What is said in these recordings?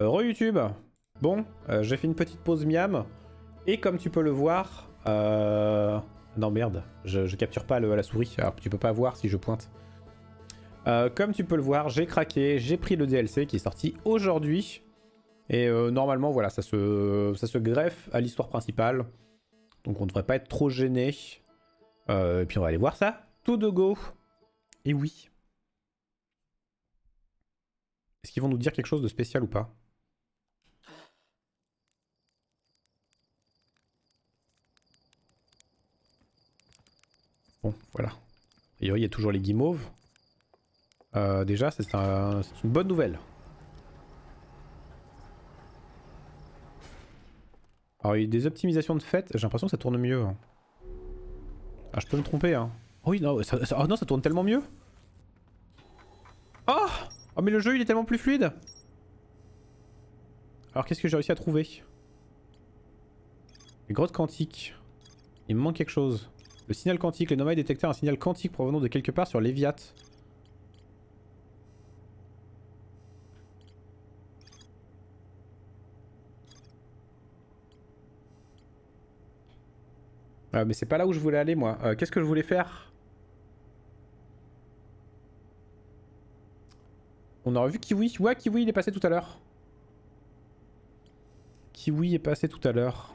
Re YouTube. Bon, euh, j'ai fait une petite pause miam. Et comme tu peux le voir... Euh... Non merde, je, capture pas la souris. Alors tu peux pas voir si je pointe. Euh, comme tu peux le voir, j'ai craqué, j'ai pris le DLC qui est sorti aujourd'hui. Et euh, normalement, voilà, ça se, ça se greffe à l'histoire principale. Donc on devrait pas être trop gêné. et puis on va aller voir ça. Tout de go. Et oui. Est-ce qu'ils vont nous dire quelque chose de spécial ou pas? Bon, voilà. Et il y a toujours les guimauves. Euh, déjà, c'est une bonne nouvelle. Alors, il y a des optimisations de fait. J'ai l'impression que ça tourne mieux. Hein. Ah, je peux me tromper. Hein. Oh oui, non, ça, non, ça tourne tellement mieux. Oh Oh, mais le jeu, il est tellement plus fluide. Alors, qu'est-ce que j'ai réussi à trouver? Les grottes quantiques. Il me manque quelque chose. Le signal quantique, les nomades détectèrent un signal quantique provenant de quelque part sur Léviat. Ah, mais c'est pas là où je voulais aller moi. Euh, qu'est-ce que je voulais faire? On aurait vu Kiwi. Ouais, Kiwi il est passé tout à l'heure. Kiwi est passé tout à l'heure.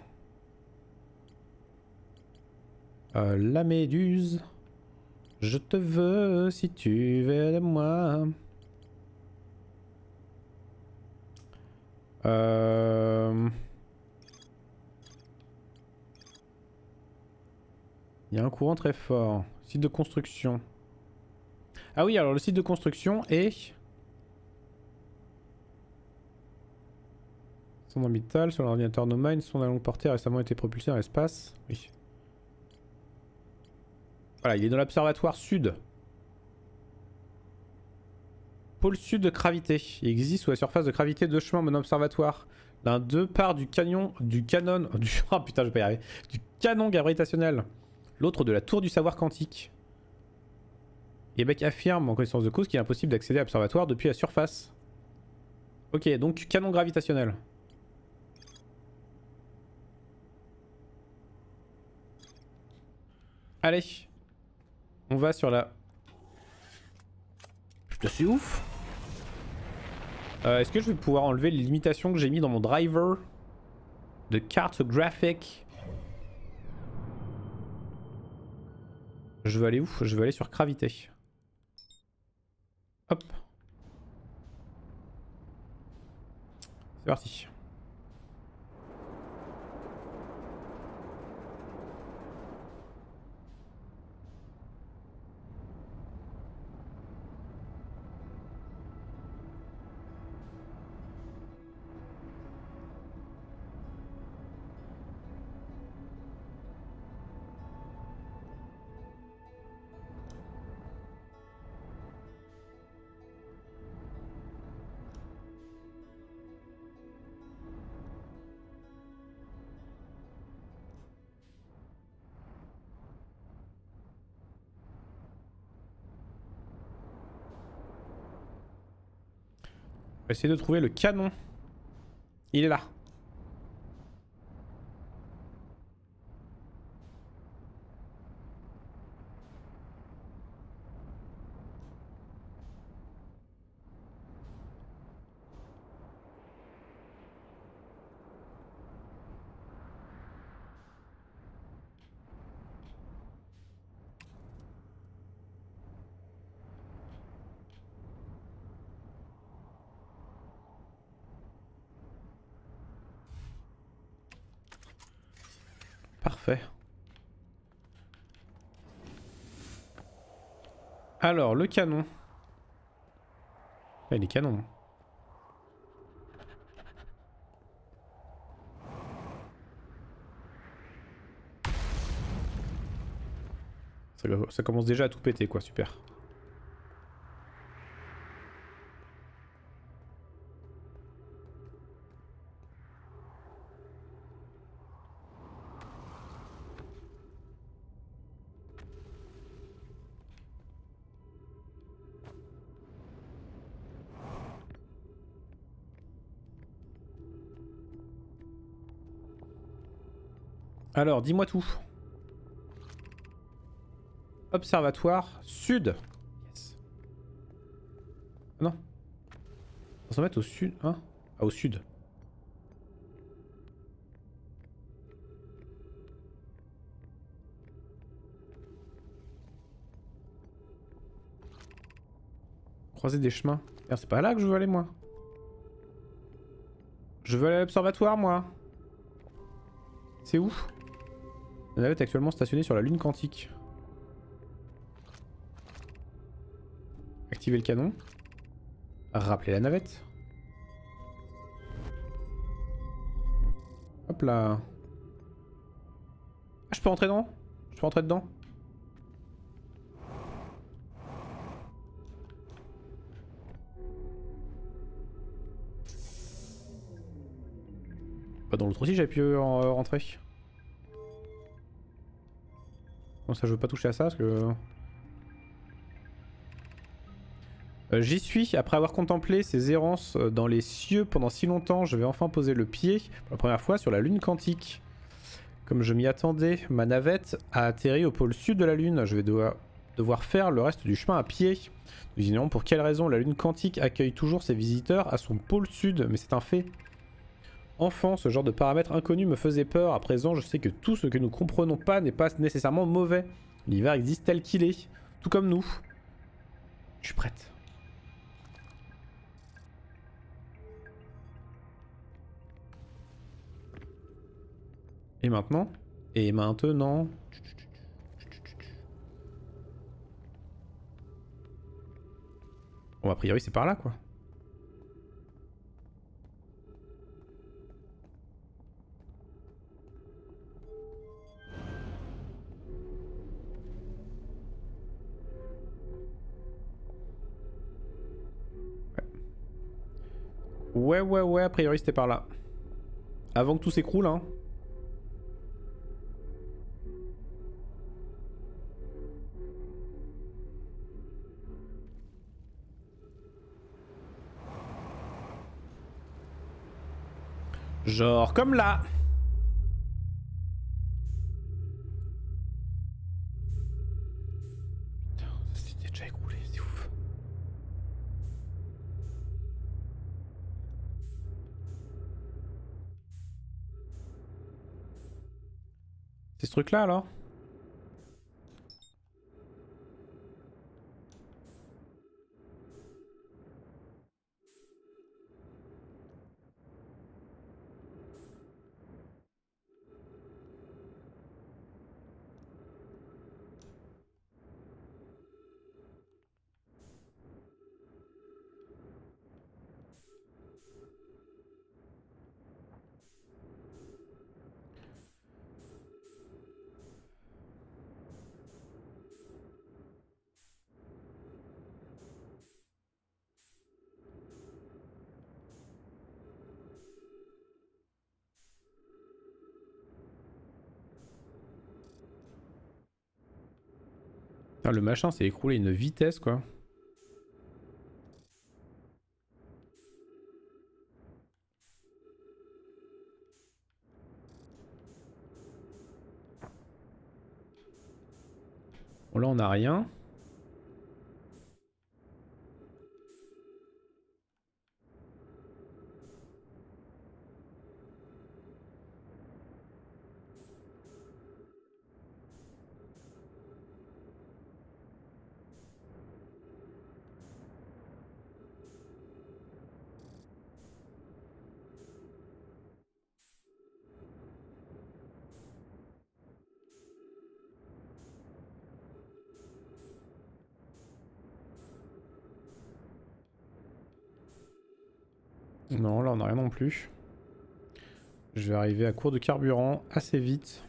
Euh, la méduse. Je te veux si tu veux de moi. Euh... Il y a un courant très fort. Site de construction. Ah oui, alors le site de construction est... Son orbital sur l'ordinateur No son à longue portée a récemment été propulsé dans l'espace. Oui. Voilà, il est dans l'observatoire sud. Pôle sud de gravité. Il existe sous la surface de gravité deux chemins mon observatoire. L'un d'eux part du canon, du canon, du, oh putain je vais pas y arriver, du canon gravitationnel. L'autre de la tour du savoir quantique. Québec affirme en connaissance de cause qu'il est impossible d'accéder à l'observatoire depuis la surface. Ok, donc canon gravitationnel. Allez, on va sur la... Putain, c'est ouf euh, Est-ce que je vais pouvoir enlever les limitations que j'ai mis dans mon driver de carte graphique? Je veux aller où? Je veux aller sur gravité. Hop. C'est parti. Essayer de trouver le canon. Il est là. Alors, le canon. Ah, il est ça commence déjà à tout péter, quoi. Super. Alors, dis-moi tout. Observatoire sud. Yes. Non. On va se mettre au sud. Hein? Ah, au sud. Croiser des chemins. C'est pas là que je veux aller, moi. Je veux aller à l'observatoire, moi. C'est où? La navette est actuellement stationnée sur la lune quantique. Activer le canon. Rappeler la navette. Hop là. Ah, je peux rentrer dedans Je peux rentrer dedans? Dans l'autre aussi, j'avais pu euh, rentrer. Bon, ça, je veux pas toucher à ça parce que. Euh, j'y suis, après avoir contemplé ces errances euh, dans les cieux pendant si longtemps, je vais enfin poser le pied, pour la première fois, sur la lune quantique. Comme je m'y attendais, ma navette a atterri au pôle sud de la lune. Je vais devoir, devoir faire le reste du chemin à pied. Nous ignorons pour quelle raison la lune quantique accueille toujours ses visiteurs à son pôle sud, mais c'est un fait. Enfant, ce genre de paramètres inconnus me faisait peur. À présent, je sais que tout ce que nous comprenons pas n'est pas nécessairement mauvais. L'hiver existe tel qu'il est, tout comme nous. Je suis prête. Et maintenant? Et maintenant? Bon, a priori, c'est par là, quoi. Ouais, ouais, ouais, a priori c'était par là. Avant que tout s'écroule, hein. Genre comme là. Truc là alors? Le machin s'est écroulé une vitesse quoi. Là on a rien. Non, là on n'a rien non plus. Je vais arriver à court de carburant assez vite.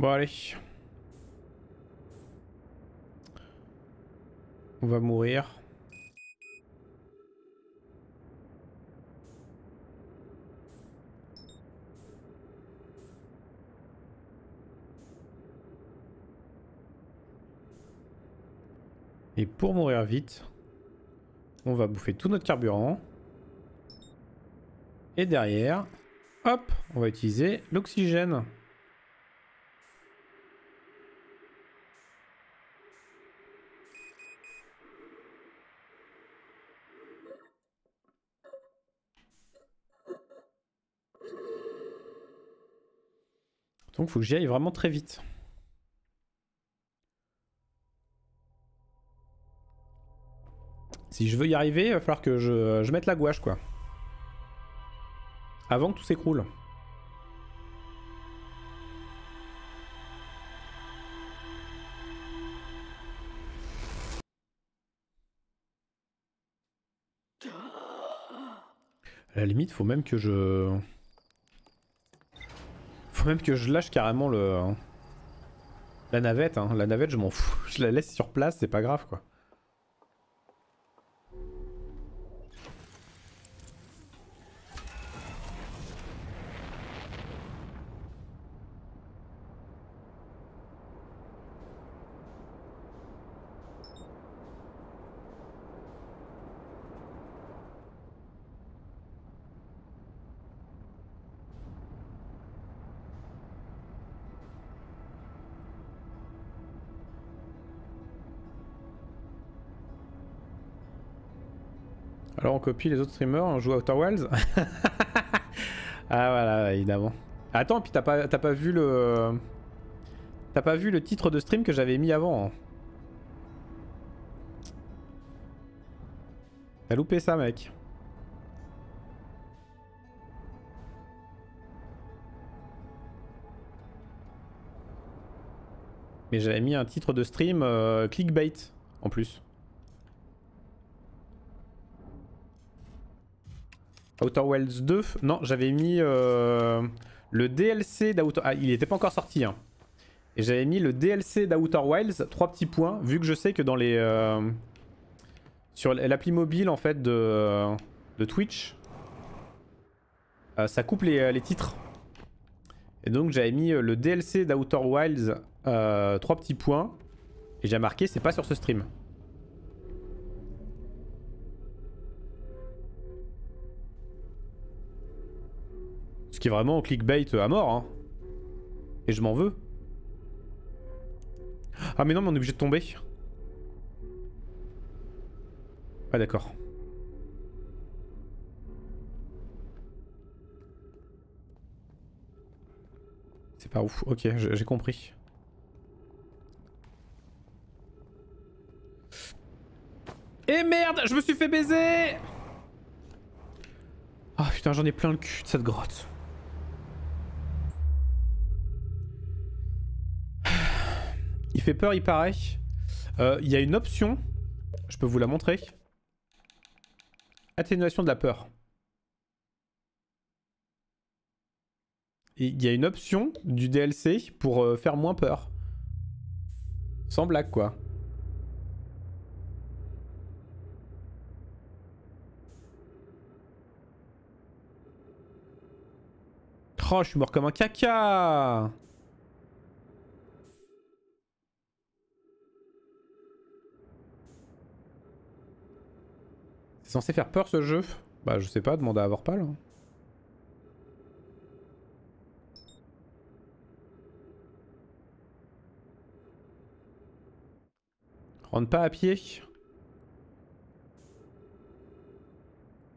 Bon allez. On va mourir. Et pour mourir vite, on va bouffer tout notre carburant. Et derrière, hop, on va utiliser l'oxygène. Donc faut que j'y aille vraiment très vite. Si je veux y arriver, il va falloir que je, mette la gouache, quoi. Avant que tout s'écroule. À la limite, faut même que je... Faut même que je lâche carrément le... La navette, hein. La navette, je m'en fous. Je la laisse sur place, c'est pas grave, quoi. Copie les autres streamers, on joue à Outer Wilds Ah voilà, évidemment. Attends, puis t'as pas, pas vu le... T'as pas vu le titre de stream que j'avais mis avant hein. T'as loupé ça mec. Mais j'avais mis un titre de stream euh, clickbait en plus. Outer Wilds 2, non, j'avais mis euh, le DLC d'Outer... Ah, il n'était pas encore sorti. Hein. Et j'avais mis le DLC d'Outer Wilds, trois petits points, vu que je sais que dans les... Euh, sur l'appli mobile, en fait, de, de Twitch, euh, ça coupe les, les, titres. Et donc j'avais mis le DLC d'Outer Wilds, trois petits points, et j'ai marqué, c'est pas sur ce stream. Qui est vraiment clickbait à mort. Hein. Et je m'en veux. Ah mais non mais on est obligé de tomber. Ah d'accord. C'est pas ouf. Ok, j'ai compris. Et merde, je me suis fait baiser Ah putain, j'en ai plein le cul de cette grotte. Peur, il paraît. Euh, il y a une option. Je peux vous la montrer. Atténuation de la peur. Il y a une option du DLC pour euh, faire moins peur. Sans blague, quoi. Oh, je suis mort comme un caca C'est censé faire peur ce jeu Bah je sais pas, demande à avoir pas là. Rentre pas à pied.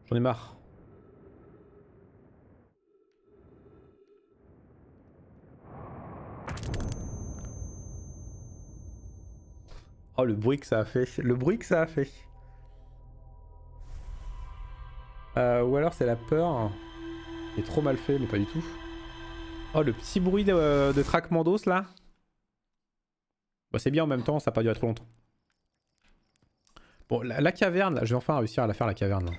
J'en ai marre. Oh le bruit que ça a fait. Le bruit que ça a fait. Euh, ou alors c'est la peur. Il est trop mal fait, mais pas du tout. Oh, le petit bruit de, euh, de craquement d'os là. Bah, c'est bien en même temps, ça n'a pas duré trop longtemps. Bon, la, caverne, je vais enfin réussir à la faire la caverne.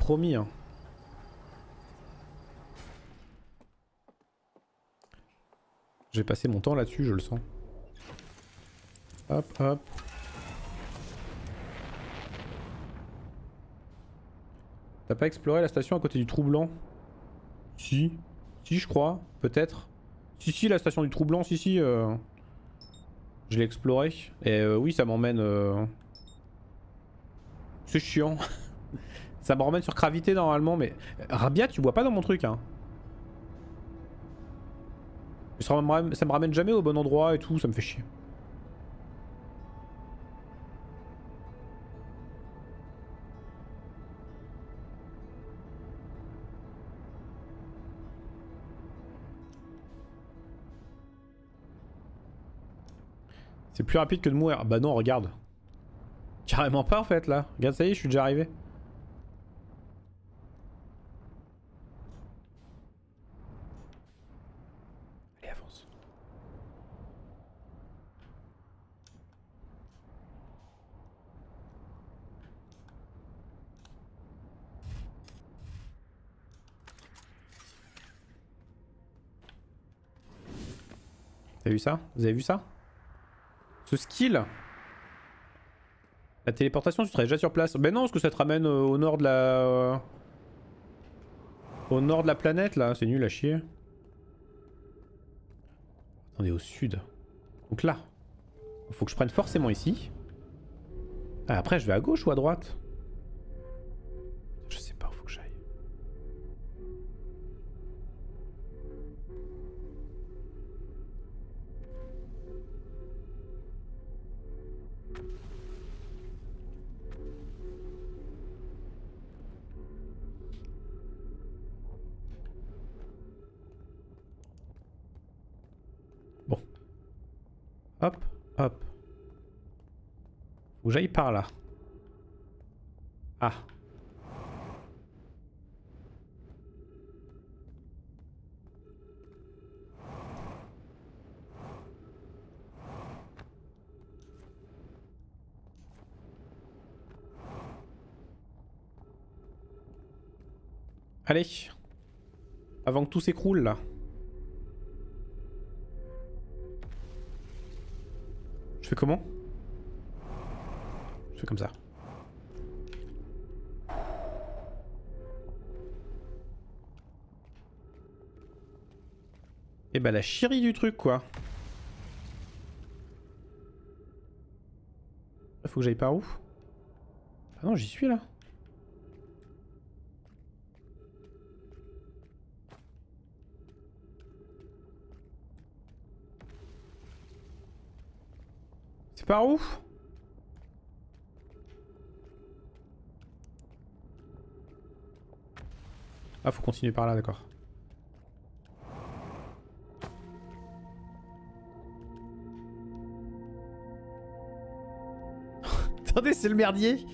Promis. Hein. J'ai passé mon temps là-dessus, je le sens. Hop, hop. T'as pas exploré la station à côté du trou blanc? Si. Si, je crois. Peut-être. Si, si, la station du trou blanc, si, si. Euh... Je l'ai exploré. Et euh, oui, ça m'emmène... Euh... C'est chiant. ça me ramène sur gravité normalement, mais... Rabia, tu bois pas dans mon truc, hein. Ça me ramène jamais au bon endroit et tout, ça me fait chier. C'est plus rapide que de mourir. Bah non, regarde. Carrément pas en fait là. Regarde, ça y est, je suis déjà arrivé. Allez, avance. T'as vu ça? Vous avez vu ça? Ce skill La téléportation, tu serais déjà sur place. Ben non, parce que ça te ramène euh, au nord de la... Euh, au nord de la planète, là. C'est nul à chier. On est au sud. Donc là. Faut que je prenne forcément ici. Ah, après, je vais à gauche ou à droite? Par là. Ah. Allez. Avant que tout s'écroule là. Je fais comment? Je fais comme ça. Et eh bah ben, la chérie du truc quoi. Faut que j'aille par où? Ah non j'y suis là. par où? Ah, faut continuer par là, d'accord. Attendez, c'est le merdier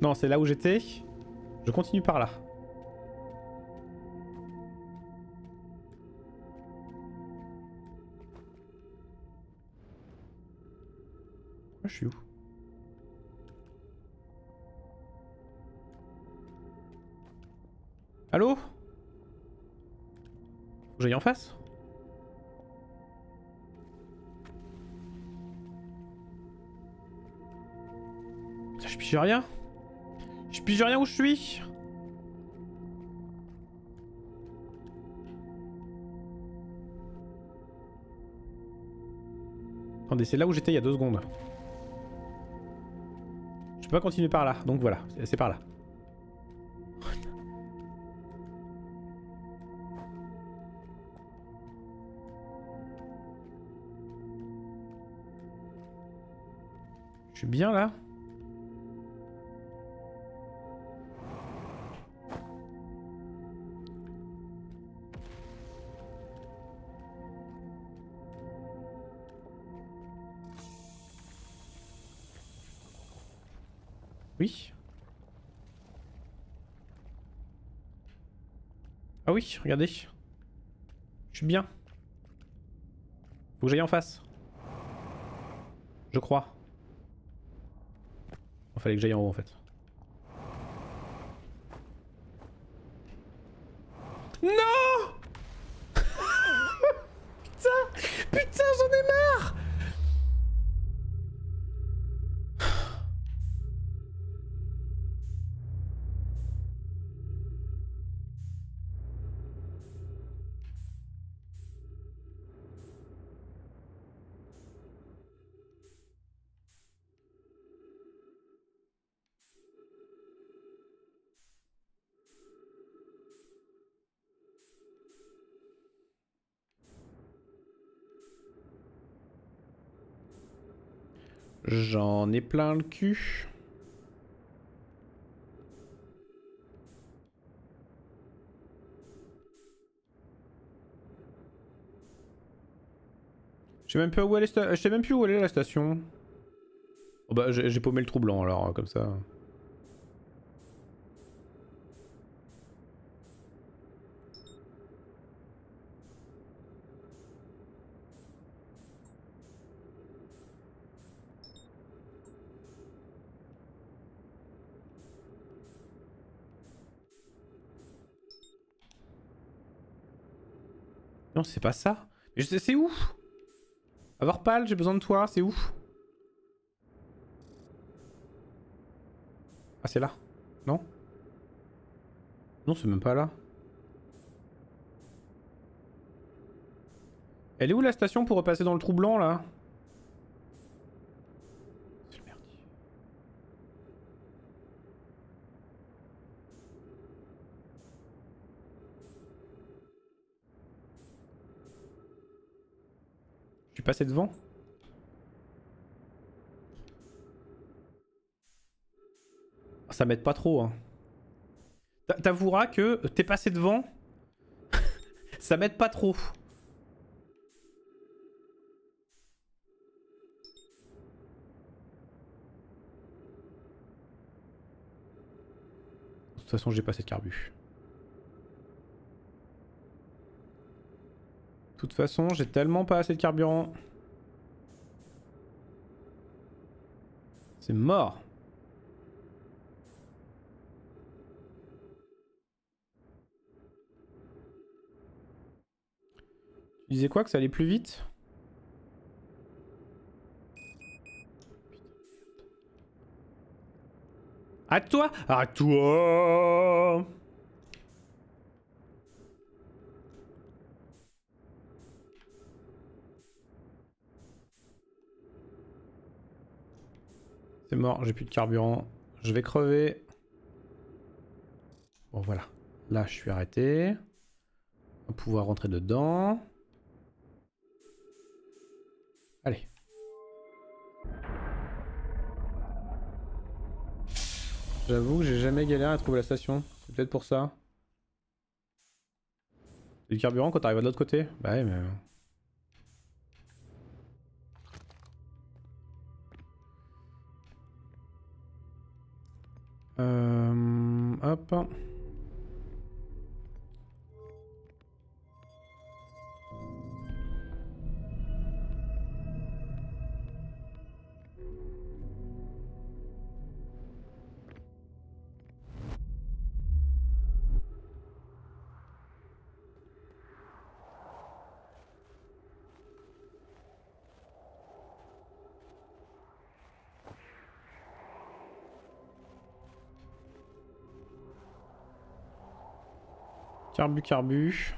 Non, c'est là où j'étais. Je continue par là. je suis où? Allô j'aille en face Je pige rien Je pige rien où je suis Attendez, c'est là où j'étais il y a deux secondes. Je peux pas continuer par là, donc voilà, c'est par là. Bien là Oui. Ah oui, regardez. Je suis bien. Faut que j'aille en face. Je crois. Fallait que j'aille en haut en fait. J'en ai plein le cul. Je sais même plus où elle est, même plus où elle est la station. Oh bah j'ai paumé le trou blanc alors comme ça. C'est pas ça. Mais c'est où Avoir pâle, j'ai besoin de toi, c'est où Ah, c'est là. Non? Non, c'est même pas là. Elle est où la station pour repasser dans le trou blanc là? Passer devant Ça m'aide pas trop. Hein. T'avoueras que t'es passé devant. ça m'aide pas trop. De toute façon, j'ai pas de carbu. Toute façon, j'ai tellement pas assez de carburant. C'est mort. Tu disais quoi que ça allait plus vite? À toi À toi Mort, j'ai plus de carburant. Je vais crever. Bon voilà. Là, je suis arrêté. On va pouvoir rentrer dedans. Allez. J'avoue que j'ai jamais galéré à trouver la station. C'est peut-être pour ça. Du carburant quand t'arrives de l'autre côté Bah ouais, mais... hop. Carbu, carbu.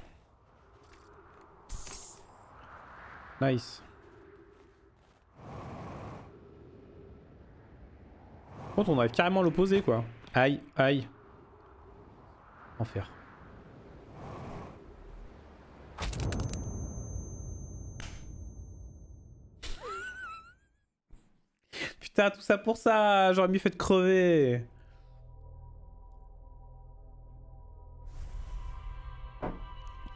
Nice. Contre, on a carrément l'opposé, quoi. Aïe, aïe. Enfer. Putain, tout ça pour ça J'aurais mieux fait de crever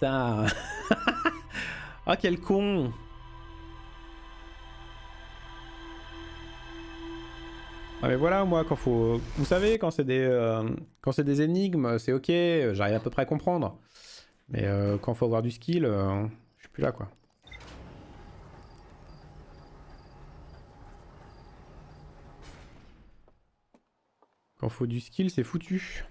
Putain. oh, quel con. Ah mais voilà, moi, quand faut... Vous savez, quand c'est des, euh, quand c'est des énigmes, c'est ok, j'arrive à peu près à comprendre. Mais euh, quand faut avoir du skill, euh, je suis plus là, quoi. Quand faut du skill, c'est foutu.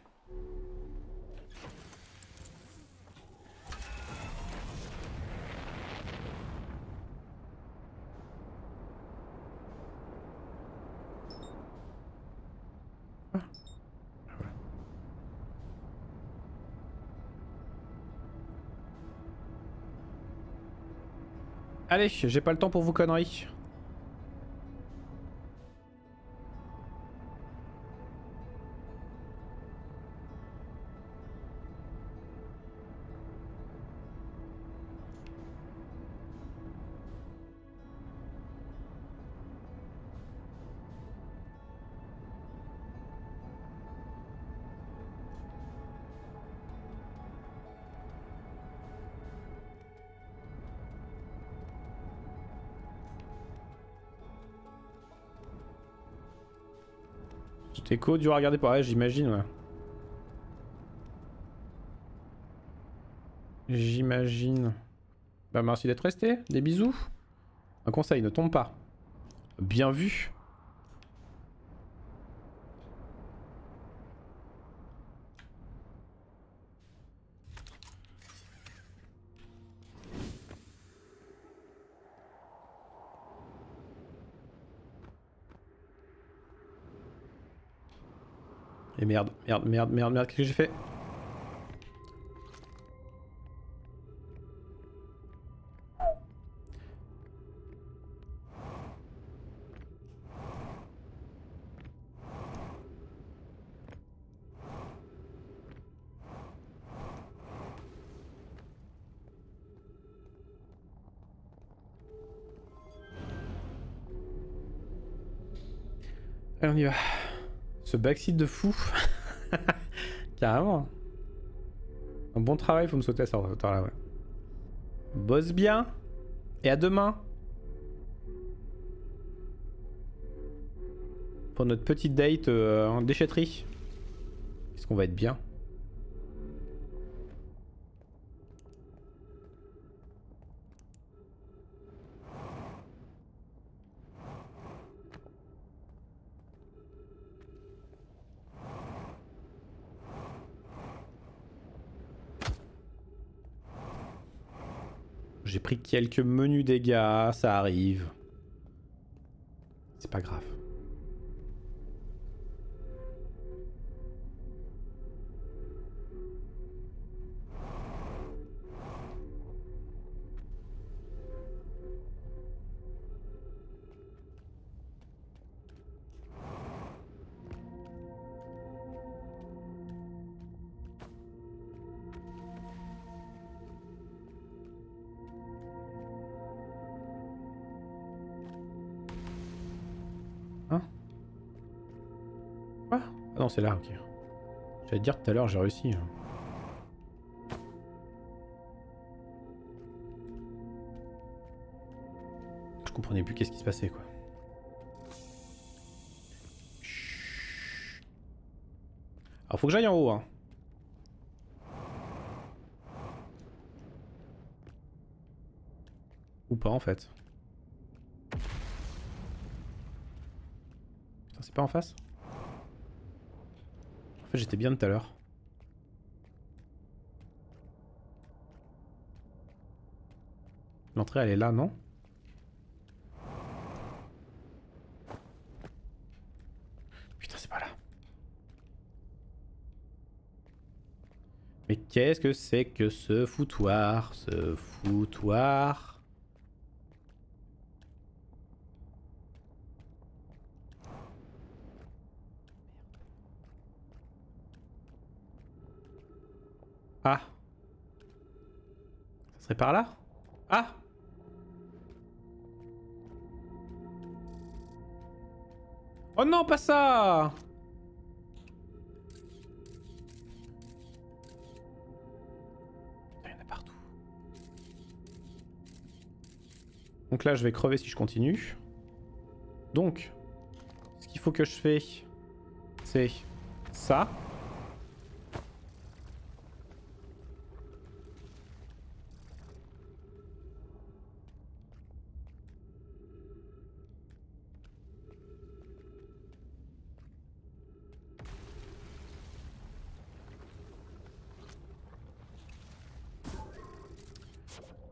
J'ai pas le temps pour vos conneries. Teco, dur à regarder pareil, j'imagine, ouais. J'imagine. Bah merci d'être resté, des bisous. Un conseil, ne tombe pas. Bien vu. Et merde, merde, merde, merde, merde, qu'est-ce que j'ai fait Allez, on y va. Ce backseat de fou. Carrément. Un bon travail, faut me sauter à cette. Bosse bien. Et à demain. Pour notre petite date euh, en déchetterie. Est-ce qu'on va être bien J'ai quelques menus dégâts, ça arrive. C'est pas grave. C'est là, ok. J'allais dire tout à l'heure, j'ai réussi. Hein. Je comprenais plus qu'est-ce qui se passait, quoi. Alors faut que j'aille en haut, hein. Ou pas, en fait. Putain, c'est pas en face? J'étais bien tout à l'heure. L'entrée, elle est là, non? Putain, c'est pas là. Mais qu'est-ce que c'est que ce foutoir? Ce foutoir Ah. Ça par là Ah Oh non, pas ça Il y en a partout. Donc là, je vais crever si je continue. Donc, ce qu'il faut que je fais, c'est ça.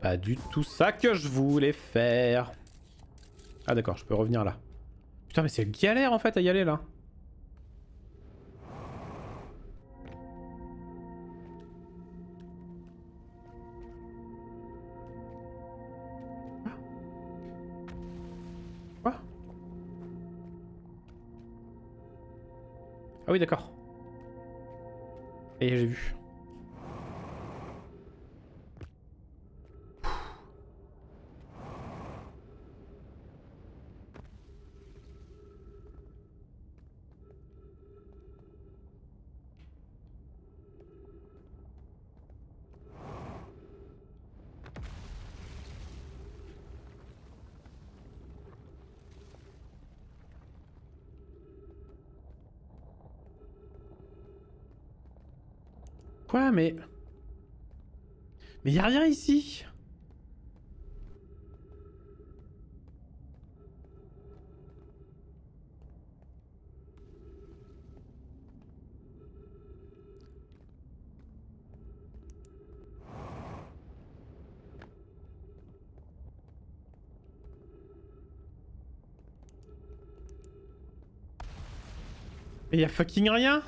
pas du tout ça que je voulais faire. Ah d'accord, je peux revenir là. Putain mais c'est galère en fait à y aller là. Ah, ah oui, d'accord. Quoi, mais... Mais y a rien ici. Mais y a fucking rien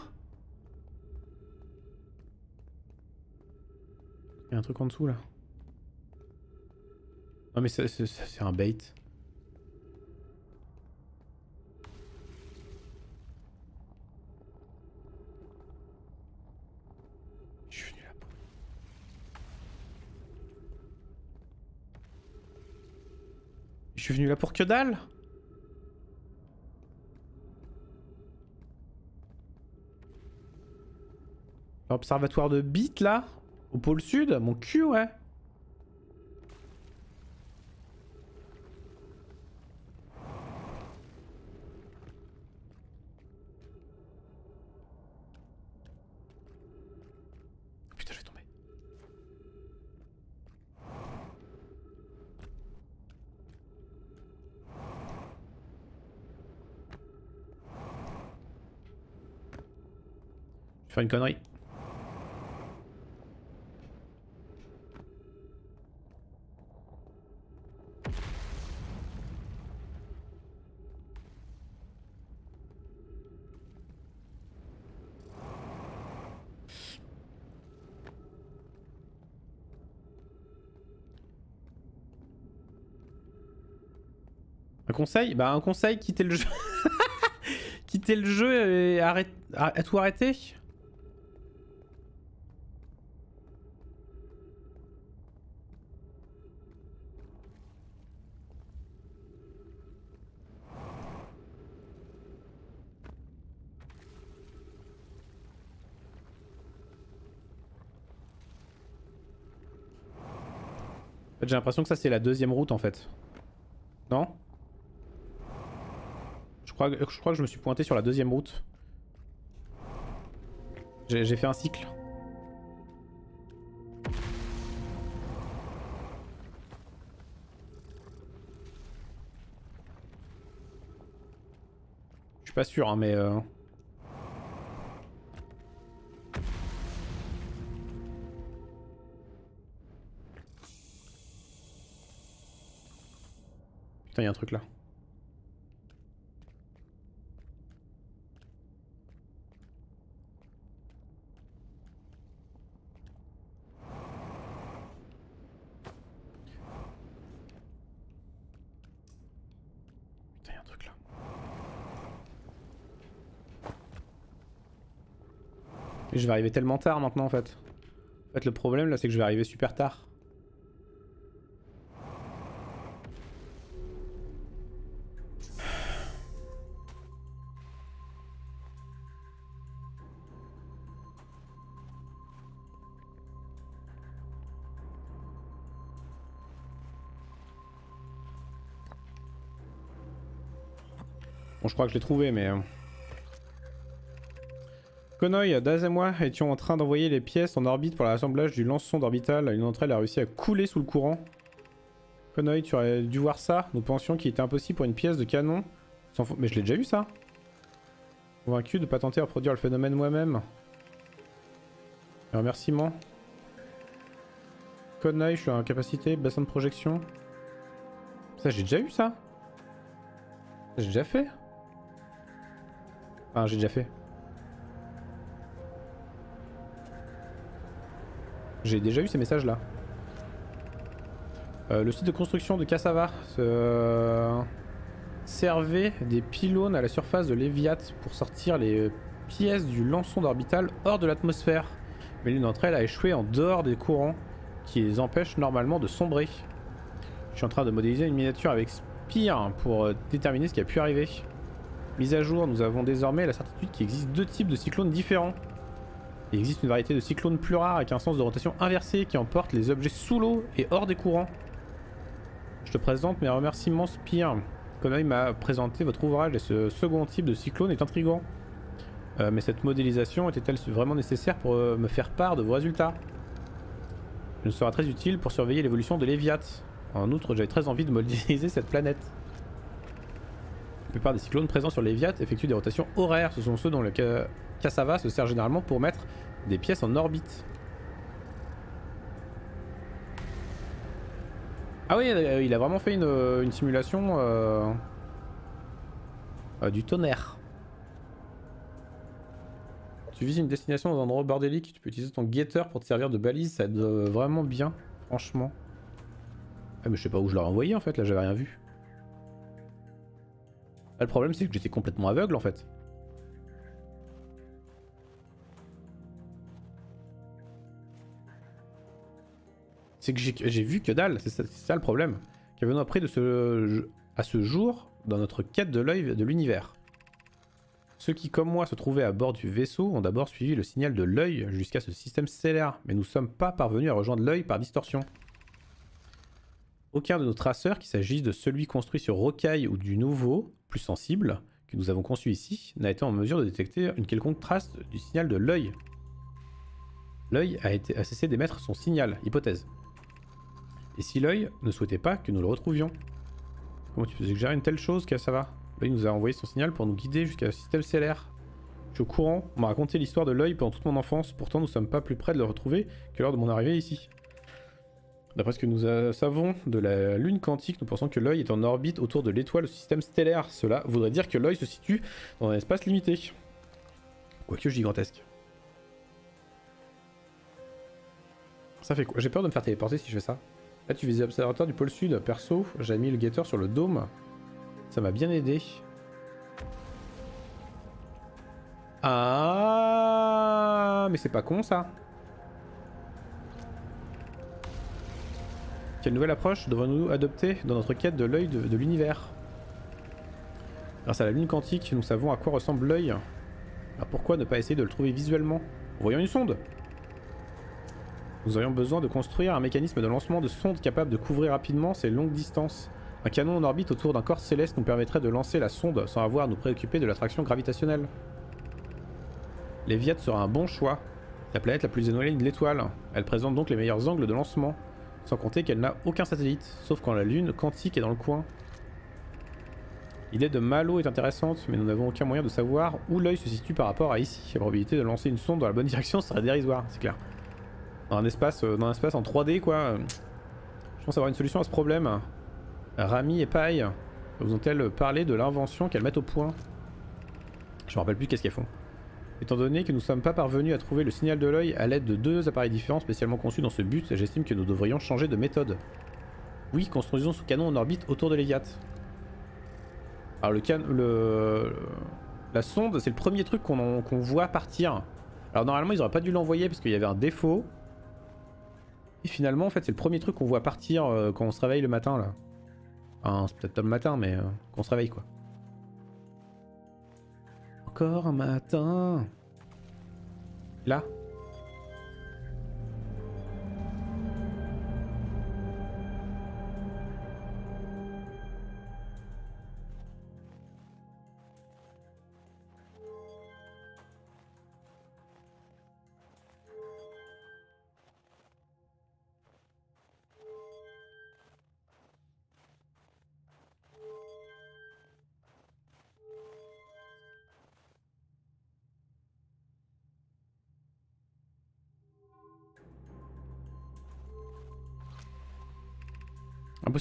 un truc en dessous là. Non mais c'est un bait. Je suis venu là pour... Que dalle L'observatoire de Bit là au pôle sud Mon cul, ouais. Putain, je vais tomber. Je vais faire une connerie. Conseil Bah un conseil, quitter le jeu. quitter le jeu et arrête... à tout arrêter J'ai l'impression que ça c'est la deuxième route en fait. Je crois que je me suis pointé sur la deuxième route. J'ai fait un cycle. Je suis pas sûr, hein, mais... Euh... Putain, il y a un truc là. Je vais arriver tellement tard maintenant en fait. En fait le problème là c'est que je vais arriver super tard. Bon je crois que je l'ai trouvé mais... Konoy, Daz et moi étions en train d'envoyer les pièces en orbite pour l'assemblage du lance-sonde orbital. Une d'entre elles a réussi à couler sous le courant. Konoy, tu aurais dû voir ça. Nous pensions qu'il était impossible pour une pièce de canon. Mais je l'ai déjà vu ça. Convaincu de pas tenter à produire le phénomène moi-même. Remerciement. Konoy, je suis en capacité, bassin de projection. Ça, j'ai déjà eu ça. J'ai déjà fait. Enfin, j'ai déjà fait. J'ai déjà eu ces messages là. Euh, le site de construction de Cassava servait des pylônes à la surface de l'Eviat pour sortir les pièces du lançon orbital hors de l'atmosphère. Mais l'une d'entre elles a échoué en dehors des courants qui les empêchent normalement de sombrer. Je suis en train de modéliser une miniature avec Spire pour euh, déterminer ce qui a pu arriver. Mise à jour, nous avons désormais la certitude qu'il existe deux types de cyclones différents. Il existe une variété de cyclones plus rares avec un sens de rotation inversé qui emporte les objets sous l'eau et hors des courants. Je te présente mes remerciements Spire. Konami m'a présenté votre ouvrage et ce second type de cyclone est intrigant. Euh, mais cette modélisation était-elle vraiment nécessaire pour euh, me faire part de vos résultats? Elle sera très utile pour surveiller l'évolution de l'Eviat. En outre, j'avais très envie de modéliser cette planète. La plupart des cyclones présents sur l'Eviat effectuent des rotations horaires. Ce sont ceux dont le Cassava se sert généralement pour mettre des pièces en orbite. Ah oui, euh, il a vraiment fait une, simulation euh, euh, du tonnerre. Tu vises une destination dans un endroit bordélique, tu peux utiliser ton guetteur pour te servir de balise, ça aide vraiment bien, franchement. Ah mais je sais pas où je l'aurais envoyé en fait, là j'avais rien vu. Le problème c'est que j'étais complètement aveugle en fait. C'est que j'ai vu que dalle, c'est ça, le problème. Appris de ce, à ce jour dans notre quête de l'œil de l'univers Ceux qui, comme moi, se trouvaient à bord du vaisseau ont d'abord suivi le signal de l'œil jusqu'à ce système stellaire, mais nous ne sommes pas parvenus à rejoindre l'œil par distorsion. Aucun de nos traceurs, qu'il s'agisse de celui construit sur rocaille ou du nouveau, plus sensible, que nous avons conçu ici, n'a été en mesure de détecter une quelconque trace du signal de l'œil. L'œil a, cessé d'émettre son signal, hypothèse. Et si l'œil ne souhaitait pas que nous le retrouvions? Comment tu peux suggérer une telle chose, ça va L'œil nous a envoyé son signal pour nous guider jusqu'à le système stellaire. Je suis au courant, on m'a raconté l'histoire de l'œil pendant toute mon enfance, pourtant nous sommes pas plus près de le retrouver que lors de mon arrivée ici. D'après ce que nous euh, savons de la lune quantique, nous pensons que l'œil est en orbite autour de l'étoile du système stellaire. Cela voudrait dire que l'œil se situe dans un espace limité. Quoique gigantesque. Ça fait quoi? J'ai peur de me faire téléporter si je fais ça. Là, tu visais l'observatoire du pôle sud. Perso, j'ai mis le guetteur sur le dôme. Ça m'a bien aidé. Ah, mais c'est pas con ça. Quelle nouvelle approche devons-nous adopter dans notre quête de l'œil de, l'univers? Grâce à la lune quantique, nous savons à quoi ressemble l'œil. Alors pourquoi ne pas essayer de le trouver visuellement? Voyons une sonde nous aurions besoin de construire un mécanisme de lancement de sonde capable de couvrir rapidement ces longues distances. Un canon en orbite autour d'un corps céleste nous permettrait de lancer la sonde sans avoir à nous préoccuper de l'attraction gravitationnelle. Léviat sera un bon choix. La planète la plus éloignée de l'étoile. Elle présente donc les meilleurs angles de lancement. Sans compter qu'elle n'a aucun satellite, sauf quand la lune quantique est dans le coin. L'idée de Malo est intéressante, mais nous n'avons aucun moyen de savoir où l'œil se situe par rapport à ici. La probabilité de lancer une sonde dans la bonne direction serait dérisoire, c'est clair dans un espace, euh, dans un espace en 3D quoi. Je pense avoir une solution à ce problème. Rami et Paille vous ont-elles parlé de l'invention qu'elles mettent au point? Je me rappelle plus qu'est-ce qu'elles font. Étant donné que nous ne sommes pas parvenus à trouver le signal de l'œil à l'aide de deux appareils différents spécialement conçus dans ce but, j'estime que nous devrions changer de méthode. Oui, construisons ce canon en orbite autour de l'Eliat. Alors le can... Le... La sonde, c'est le premier truc qu'on voit partir. Alors normalement, ils auraient pas dû l'envoyer parce qu'il y avait un défaut. Et finalement, en fait, c'est le premier truc qu'on voit partir euh, quand on se réveille le matin, là. Enfin, c'est peut-être pas le matin, mais euh, qu'on se réveille, quoi. Encore un matin. Là?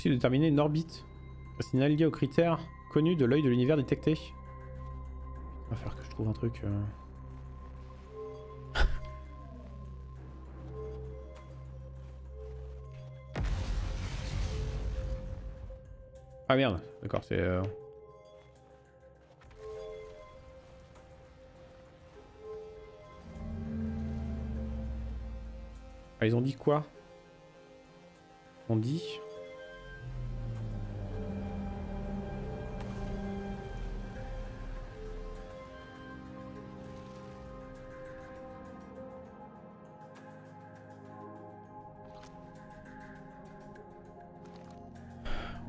de déterminer une orbite. Un signal lié aux critères connus de l'œil de l'univers détecté? Il va falloir que je trouve un truc... Euh. Ah merde, d'accord, c'est... Euh. Ah, ils ont dit quoi? On dit...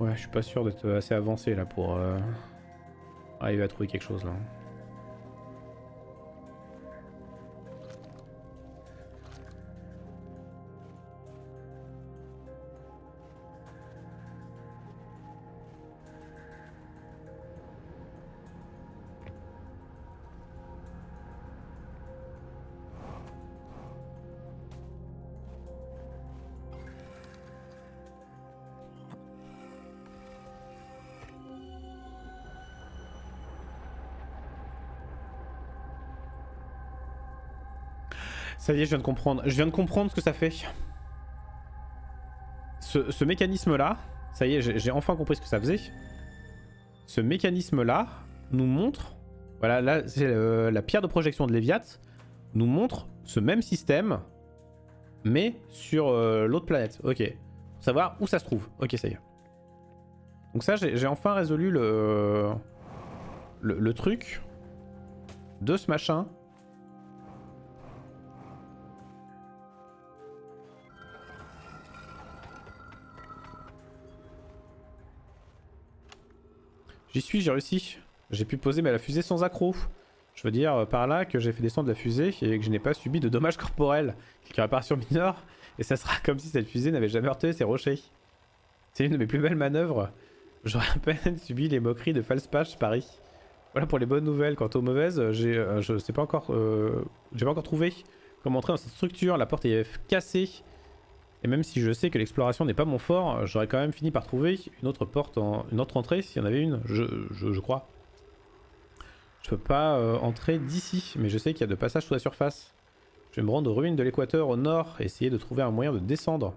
Ouais, je suis pas sûr d'être assez avancé là pour euh, arriver à trouver quelque chose là. Ça y est, je viens de comprendre. Je viens de comprendre ce que ça fait. Ce, mécanisme-là, ça y est, j'ai enfin compris ce que ça faisait. Ce mécanisme-là nous montre... Voilà, là, c'est la pierre de projection de Léviat. Nous montre ce même système, mais sur euh, l'autre planète. Ok. Pour savoir où ça se trouve. Ok, ça y est. Donc ça, j'ai enfin résolu le, le truc de ce machin J'y suis, j'ai réussi. J'ai pu poser la fusée sans accro. Je veux dire par là que j'ai fait descendre la fusée et que je n'ai pas subi de dommages corporels. Quelques réparations mineures. Et ça sera comme si cette fusée n'avait jamais heurté ces rochers. C'est une de mes plus belles manœuvres. J'aurais à peine subi les moqueries de Falspatch Paris. Voilà pour les bonnes nouvelles. Quant aux mauvaises, j'ai, euh, je sais pas encore, euh, j'ai pas encore trouvé comment entrer dans cette structure. La porte est cassée. Et même si je sais que l'exploration n'est pas mon fort, j'aurais quand même fini par trouver une autre porte, en, une autre entrée s'il y en avait une, je, crois. Je peux pas euh, entrer d'ici, mais je sais qu'il y a de passages sous la surface. Je vais me rendre aux ruines de l'équateur au nord et essayer de trouver un moyen de descendre.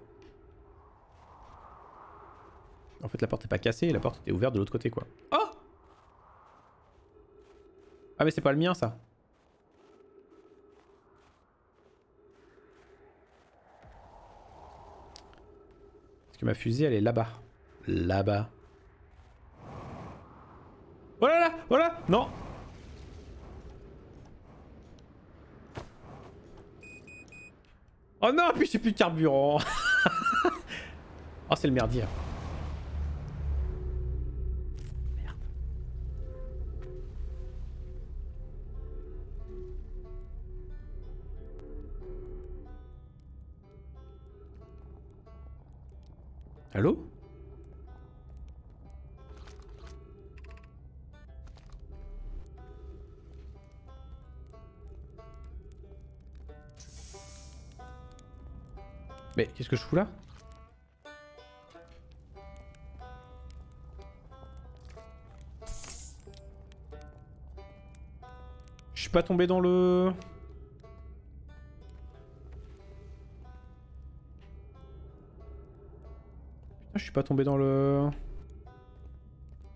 En fait la porte est pas cassée, la porte était ouverte de l'autre côté quoi. Oh Ah mais c'est pas le mien ça ma fusée, elle est là-bas. Là-bas. Oh là là Oh là Non Oh non Puis j'ai plus de carburant Oh c'est le merdier. Allô Mais qu'est-ce que je fous là Je suis pas tombé dans le... pas tombé dans le...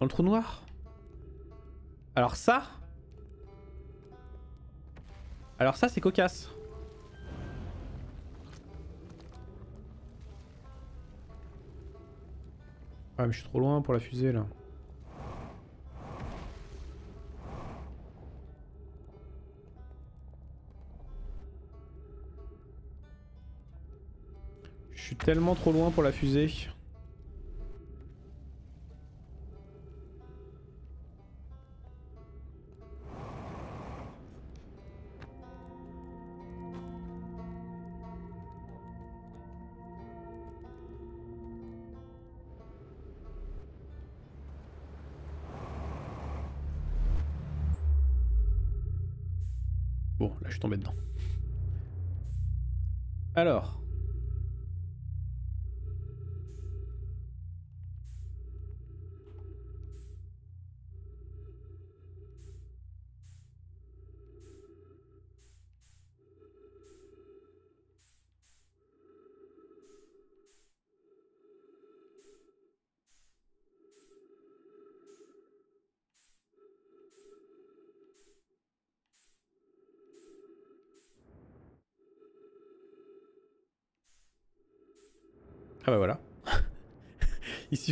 Dans le trou noir Alors ça Alors ça c'est cocasse. Ah mais je suis trop loin pour la fusée là. Je suis tellement trop loin pour la fusée. Suis tombé dedans.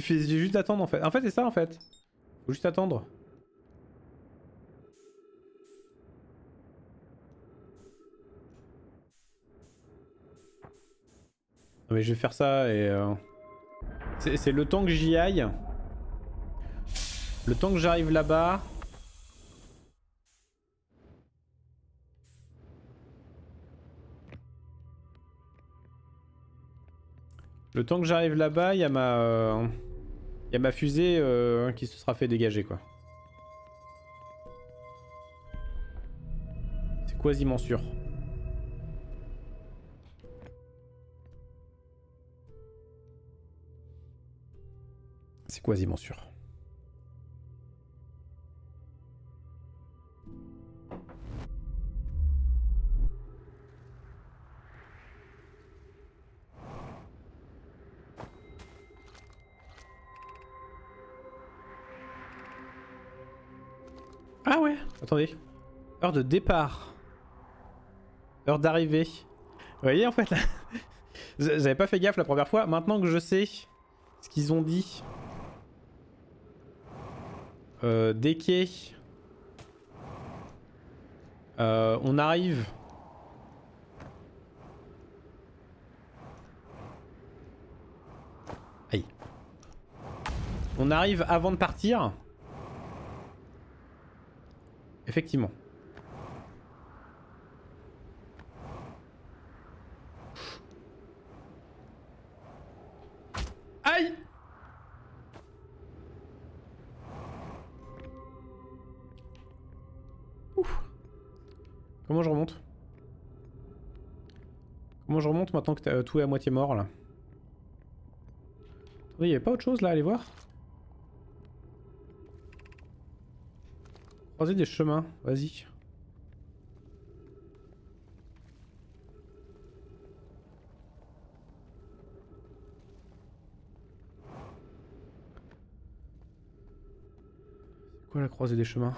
Suffit juste d'attendre en fait. En fait c'est ça en fait. Faut juste attendre. Non mais je vais faire ça et... Euh, c'est le temps que j'y aille. Le temps que j'arrive là-bas. Le temps que j'arrive là-bas, il y a ma... Euh, il y a ma fusée euh, qui se sera fait dégager quoi. C'est quasiment sûr. C'est quasiment sûr. Attendez. Heure de départ. Heure d'arrivée. Vous voyez en fait là J'avais pas fait gaffe la première fois. Maintenant que je sais ce qu'ils ont dit. Euh. Euh, on arrive. Aïe. On arrive avant de partir. Effectivement. Aïe Ouf. Comment je remonte? Comment je remonte maintenant que tout est à moitié mort là? Il n'y avait pas autre chose là, allez voir? Croiser des chemins, vas-y. Quoi la croisée des chemins?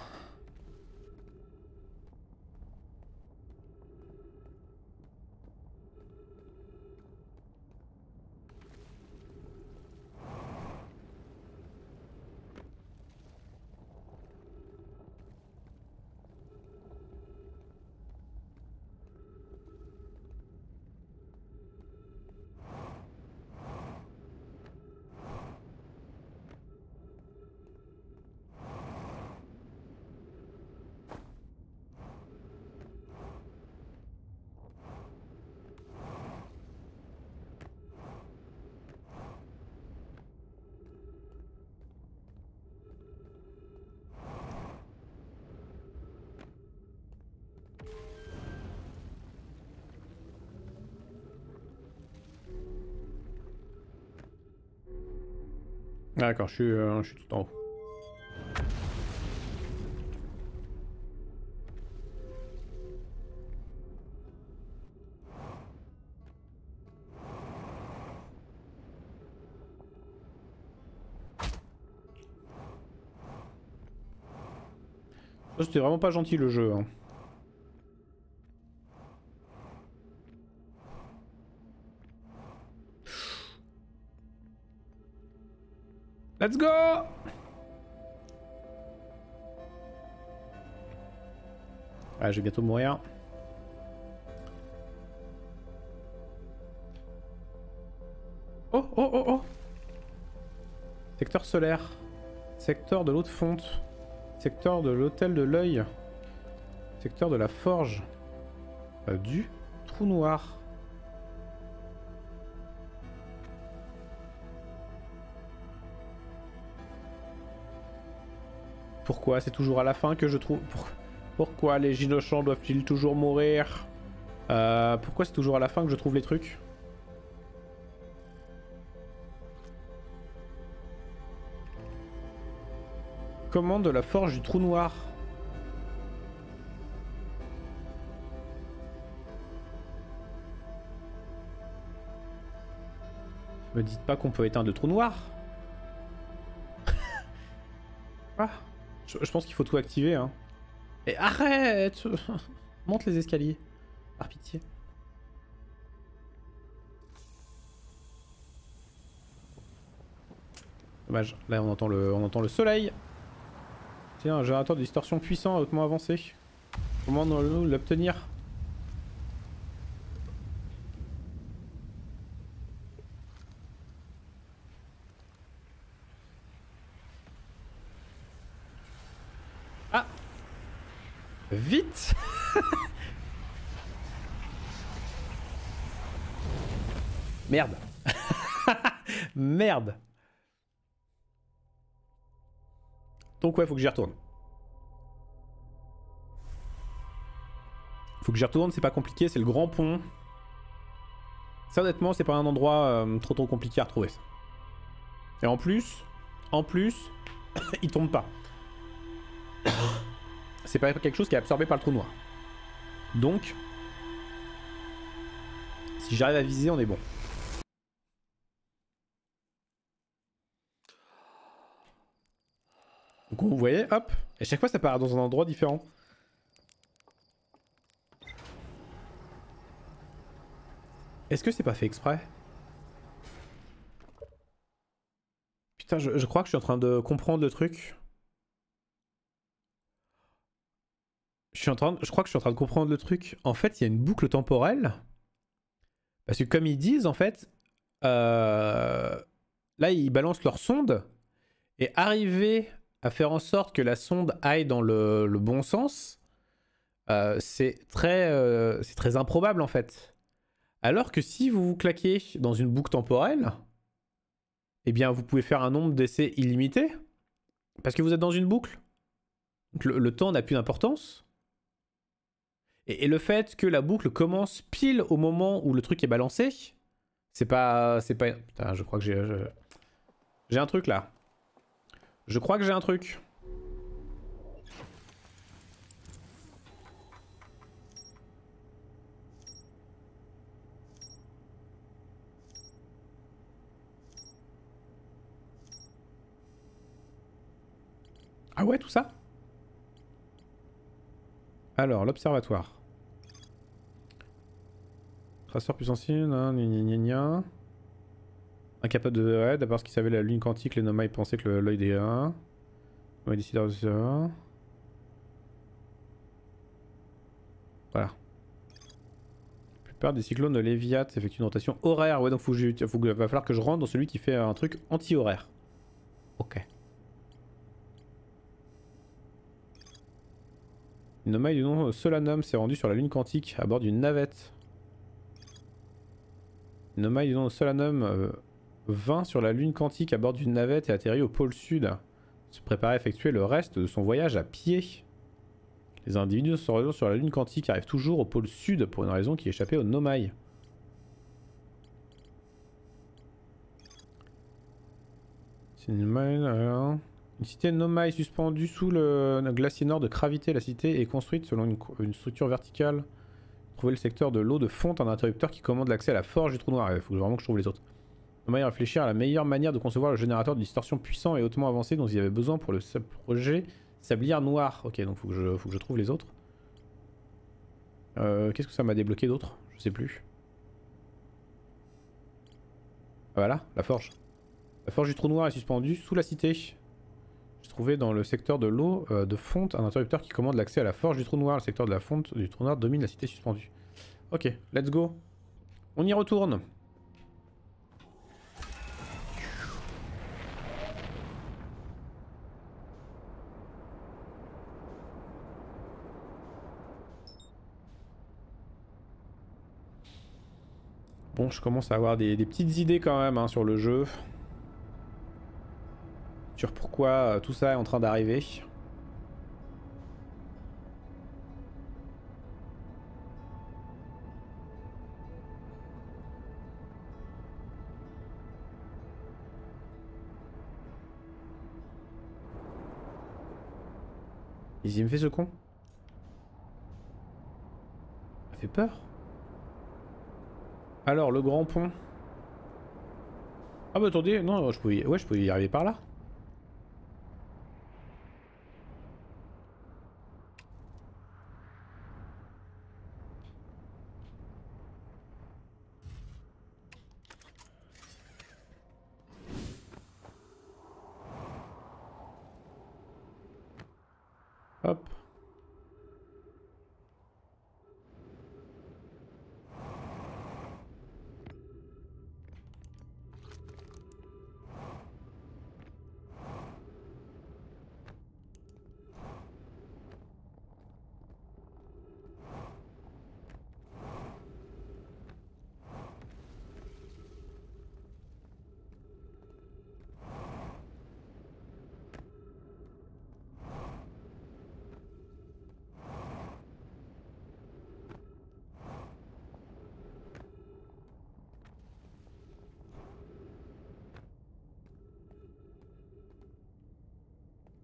D'accord, je suis, euh, je suis tout en haut. C'était vraiment pas gentil le jeu. Hein. Let's go Ah, je vais bientôt mourir. Oh, oh, oh, oh Secteur solaire. Secteur de l'eau de fonte. Secteur de l'hôtel de l'œil. Secteur de la forge. Euh, du trou noir. Pourquoi c'est toujours à la fin que je trouve... Pourquoi les Ginochans doivent-ils toujours mourir? Euh, Pourquoi c'est toujours à la fin que je trouve les trucs? Commande de la forge du trou noir. Me dites pas qu'on peut éteindre le trou noir Je, pense qu'il faut tout activer. Hein. Et arrête Monte les escaliers. Par pitié. Dommage. Là, on entend le, on entend le soleil. Tiens, un générateur de distorsion puissant hautement avancé. Comment l'obtenir? Merde Merde Donc ouais, faut que j'y retourne. Faut que j'y retourne, c'est pas compliqué, c'est le grand pont. Ça honnêtement, c'est pas un endroit euh, trop trop compliqué à retrouver. Et en plus, en plus, il tombe pas. c'est pas quelque chose qui est absorbé par le trou noir. Donc, si j'arrive à viser, on est bon. Donc vous voyez, hop, et chaque fois ça part dans un endroit différent. Est-ce que c'est pas fait exprès? Putain, je, crois que je suis en train de comprendre le truc. Je, suis en train je crois que je suis en train de comprendre le truc. En fait, il y a une boucle temporelle. Parce que comme ils disent, en fait, euh, là, ils balancent leur sonde. Et arriver à faire en sorte que la sonde aille dans le, bon sens, euh, c'est très, euh, c'est très improbable en fait. Alors que si vous vous claquez dans une boucle temporelle, eh bien vous pouvez faire un nombre d'essais illimité, parce que vous êtes dans une boucle. Le, temps n'a plus d'importance. Et, le fait que la boucle commence pile au moment où le truc est balancé, c'est pas... c'est pas... Putain, je crois que j'ai... J'ai un truc là. Je crois que j'ai un truc. Ah ouais, tout ça? Alors, l'observatoire. Traceur plus ancien, hein, gna gna Incapable de... Ouais, d'abord ce qu'il savait la lune quantique, les Nomai pensaient que l'œil des 1. On va décider de ça. Voilà. La plupart des cyclones de Léviat effectuent une rotation horaire. Ouais, donc faut, faut, va falloir que je rentre dans celui qui fait un truc anti-horaire. Ok. Une du nom Solanum s'est rendu sur la lune quantique à bord d'une navette. Nomai du nom Solanum... Euh, 20 sur la lune quantique à bord d'une navette et atterrit au pôle sud. Se prépare à effectuer le reste de son voyage à pied. Les individus sur la lune quantique arrivent toujours au pôle sud pour une raison qui échappait aux Nomai. C'est une, une cité Nomai suspendue sous le glacier nord de Gravité. La cité est construite selon une, une structure verticale. Trouver le secteur de l'eau de fonte, un interrupteur qui commande l'accès à la forge du trou noir. Il faut vraiment que je trouve les autres y réfléchir à la meilleure manière de concevoir le générateur de distorsion puissant et hautement avancé dont il avait besoin pour le projet Sablière Noire. Ok, donc faut que je, faut que je trouve les autres. Euh, Qu'est-ce que ça m'a débloqué d'autre? Je sais plus. Ah, voilà, la forge. La forge du trou noir est suspendue sous la cité. J'ai trouvé dans le secteur de l'eau euh, de fonte un interrupteur qui commande l'accès à la forge du trou noir. Le secteur de la fonte du trou noir domine la cité suspendue. Ok, let's go. On y retourne. Bon, je commence à avoir des, petites idées quand même hein, sur le jeu. Sur pourquoi euh, tout ça est en train d'arriver. Il me fait ce con. Ça fait peur. Alors, le grand pont. Ah bah attendez, non, je pouvais, ouais, je pouvais y arriver par là. Hop.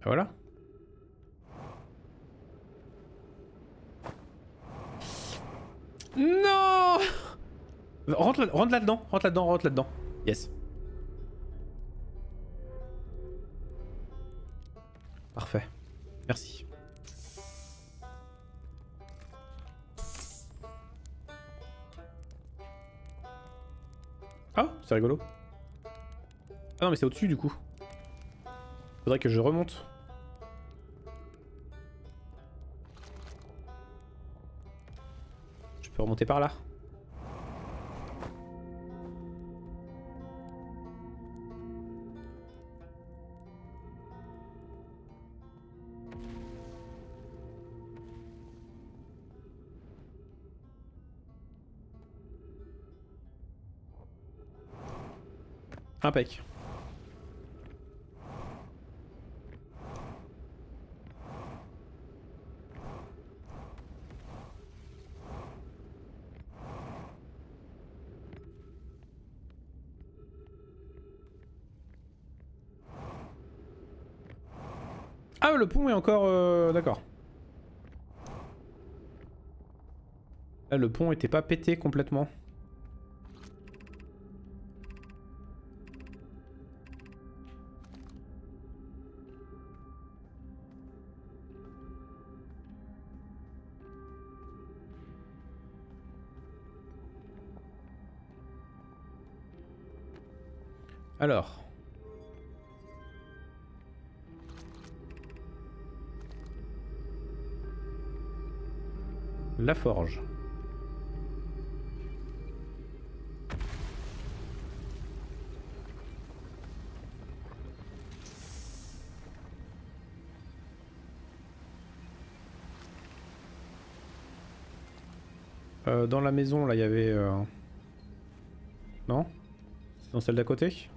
Voilà. Non Rentre, là- rentre là-dedans, rentre là-dedans, rentre là-dedans. Yes. Parfait. Merci. Ah, c'est rigolo. Ah non, mais c'est au-dessus du coup. Faudrait que je remonte. Remonter par là. Impec. Le pont est encore... euh, D'accord. Le pont était pas pété complètement. Euh, dans la maison, là, il y avait... euh, Non? Dans celle d'à côté?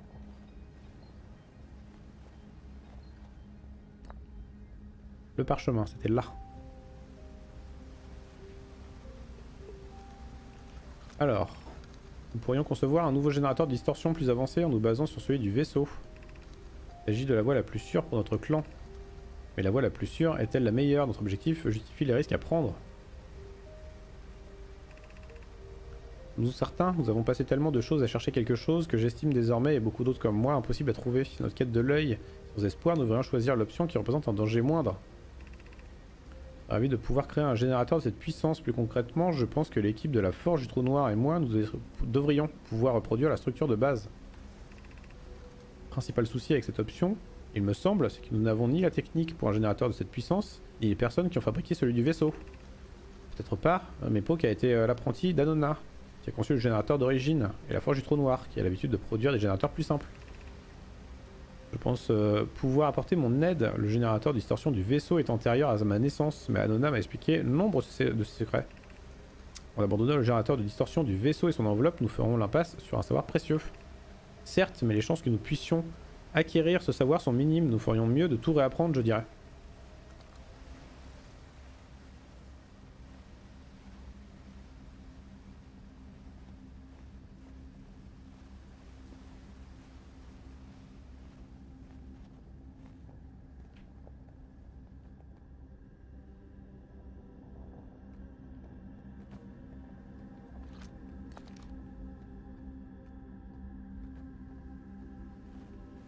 Le parchemin, c'était là. Alors, nous pourrions concevoir un nouveau générateur de distorsion plus avancé en nous basant sur celui du vaisseau. Il s'agit de la voie la plus sûre pour notre clan. Mais la voie la plus sûre est-elle la meilleure? Notre objectif justifie les risques à prendre. Nous certains, nous avons passé tellement de choses à chercher quelque chose que j'estime désormais, et beaucoup d'autres comme moi, impossible à trouver. Notre quête de l'œil, sans espoir, nous devrions choisir l'option qui représente un danger moindre. Ravi de pouvoir créer un générateur de cette puissance. Plus concrètement, je pense que l'équipe de la Forge du Trou Noir et moi, nous devrions pouvoir reproduire la structure de base. Principal souci avec cette option, il me semble, c'est que nous n'avons ni la technique pour un générateur de cette puissance, ni les personnes qui ont fabriqué celui du vaisseau. Peut-être pas, Mepo qui a été euh, l'apprenti d'Anona, qui a conçu le générateur d'origine, et la Forge du Trou Noir, qui a l'habitude de produire des générateurs plus simples. Je pense euh, pouvoir apporter mon aide. Le générateur de distorsion du vaisseau est antérieur à ma naissance, mais Anona m'a expliqué nombre de ses, secrets. En abandonnant le générateur de distorsion du vaisseau et son enveloppe, nous ferons l'impasse sur un savoir précieux. Certes, mais les chances que nous puissions acquérir ce savoir sont minimes. Nous ferions mieux de tout réapprendre, je dirais.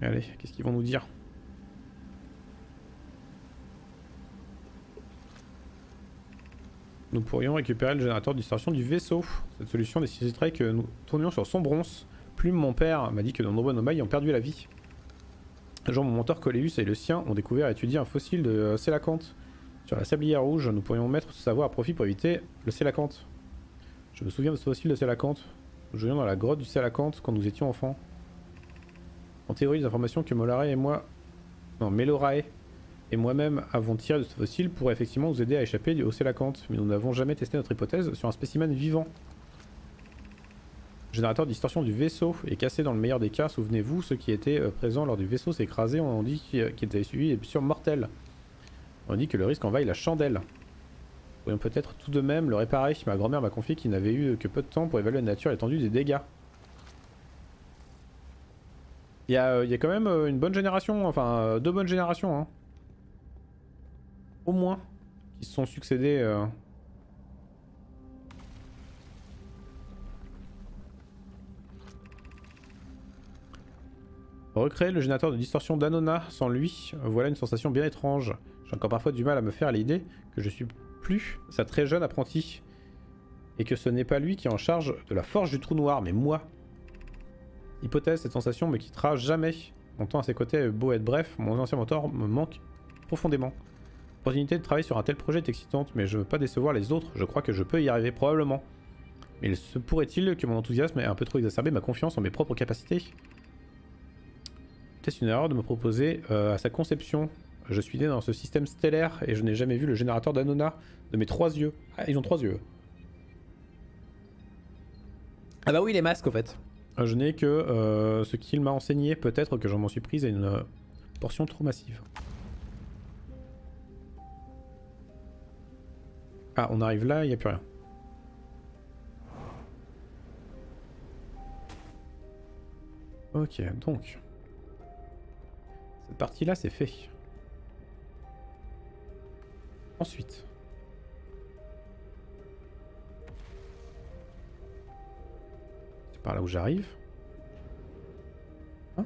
Allez, qu'est-ce qu'ils vont nous dire? Nous pourrions récupérer le générateur de distorsion du vaisseau. Cette solution nécessiterait que nous tournions sur son bronze. Plume, mon père, m'a dit que de nombreux nomailles ont perdu la vie. Jean, mon mentor Coléus et le sien ont découvert et étudié un fossile de Sélacanthe. Sur la sablière rouge, nous pourrions mettre ce savoir à profit pour éviter le Sélacanthe. Je me souviens de ce fossile de Sélacanthe. Nous jouions dans la grotte du Sélacanthe quand nous étions enfants. En théorie, les informations que Molare et moi... Non, Melorae et moi-même avons tiré de ce fossile pourraient effectivement nous aider à échapper au Sélacanthe, mais nous n'avons jamais testé notre hypothèse sur un spécimen vivant. Le générateur de distorsion du vaisseau est cassé dans le meilleur des cas, souvenez-vous, ceux qui étaient euh, présents lors du vaisseau écrasé, on dit qu'ils avaient suivi des blessures mortelles. On dit que le risque envahit la chandelle. Pourrions peut-être tout de même le réparer, ma grand-mère m'a confié qu'il n'avait eu que peu de temps pour évaluer la nature et l'étendue des dégâts. Il y, a, il y a quand même euh, une bonne génération, enfin euh, deux bonnes générations. Hein. au moins qui se sont succédés. Euh... Recréer le générateur de distorsion d'Anona sans lui, voilà une sensation bien étrange. J'ai encore parfois du mal à me faire l'idée que je suis plus sa très jeune apprenti. Et que ce n'est pas lui qui est en charge de la forge du trou noir, mais moi. Hypothèse, cette sensation me quittera jamais. Mon temps à ses côtés est beau être bref, mon ancien mentor me manque profondément. L'opportunité de travailler sur un tel projet est excitante, mais je ne veux pas décevoir les autres, je crois que je peux y arriver probablement. Mais se pourrait-il que mon enthousiasme ait un peu trop exacerbé ma confiance en mes propres capacités? Peut-être une erreur de me proposer euh, à sa conception. Je suis né dans ce système stellaire et je n'ai jamais vu le générateur d'Anona de mes trois yeux. Ah, ils ont trois yeux. Ah bah oui, les masques, au fait. Je n'ai que euh, ce qu'il m'a enseigné, peut-être que j'en m'en suis prise à une euh, portion trop massive. Ah, on arrive là, il n'y a plus rien. Ok, donc... Cette partie-là, c'est fait. Ensuite... Par là où j'arrive. Hein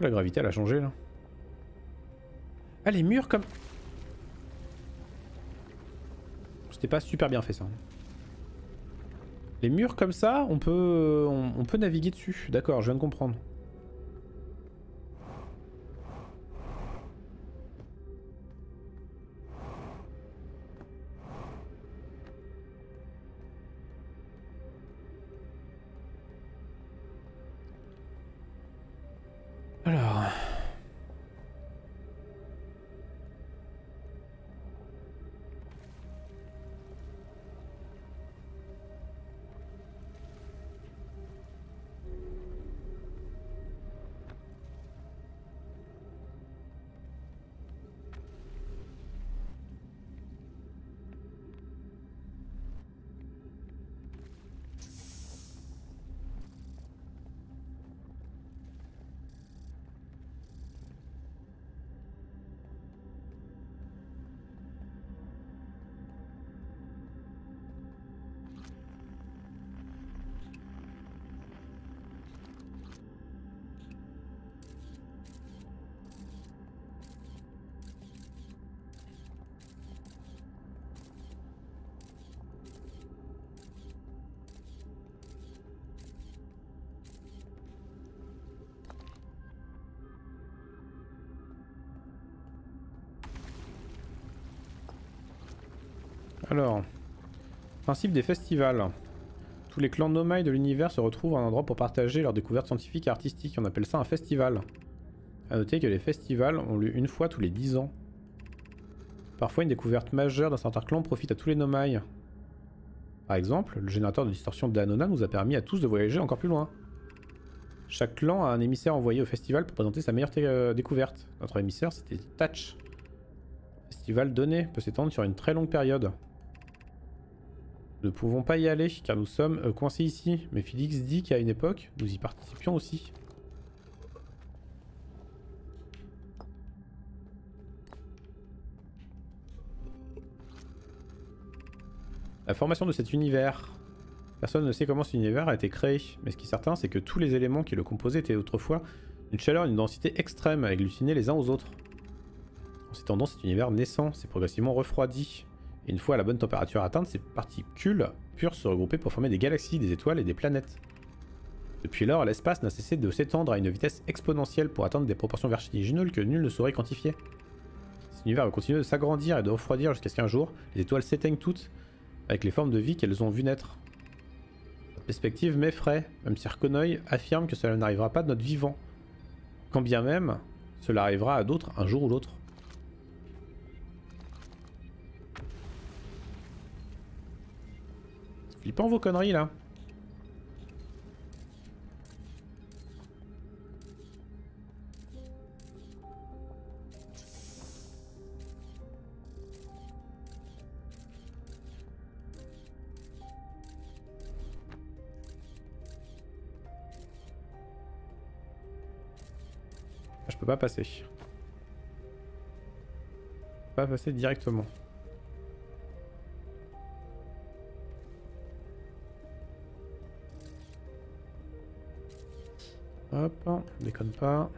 La gravité, elle a changé, là. Ah, les murs comme... C'était pas super bien fait ça. Les murs comme ça, on peut, on, peut naviguer dessus. D'accord, je viens de comprendre. Principe des festivals. Tous les clans nomades de l'univers se retrouvent à un endroit pour partager leurs découvertes scientifiques et artistiques. On appelle ça un festival. A noter que les festivals ont lieu une fois tous les 10 ans. Parfois, une découverte majeure d'un certain clan profite à tous les nomades. Par exemple, le générateur de distorsion d'Anona nous a permis à tous de voyager encore plus loin. Chaque clan a un émissaire envoyé au festival pour présenter sa meilleure euh, découverte. Notre émissaire, c'était Tatch. Le festival donné peut s'étendre sur une très longue période. Nous ne pouvons pas y aller car nous sommes euh, coincés ici. Mais Félix dit qu'à une époque, nous y participions aussi. La formation de cet univers. Personne ne sait comment cet univers a été créé, mais ce qui est certain, c'est que tous les éléments qui le composaient étaient autrefois une chaleur et une densité extrême, agglutinés les uns aux autres. En s'étendant, cet univers naissant s'est progressivement refroidi, une fois la bonne température atteinte, ces particules pures se regroupaient pour former des galaxies, des étoiles et des planètes. Depuis lors, l'espace n'a cessé de s'étendre à une vitesse exponentielle pour atteindre des proportions vertigineuses que nul ne saurait quantifier. Cet univers va continuer de s'agrandir et de refroidir jusqu'à ce qu'un jour, les étoiles s'éteignent toutes, avec les formes de vie qu'elles ont vues naître. Cette perspective m'effraie, même si Arconoï affirme que cela n'arrivera pas de notre vivant. Quand bien même, cela arrivera à d'autres un jour ou l'autre. Flippant vos conneries là. Je peux pas passer. pas passer directement. Hop, déconne pas.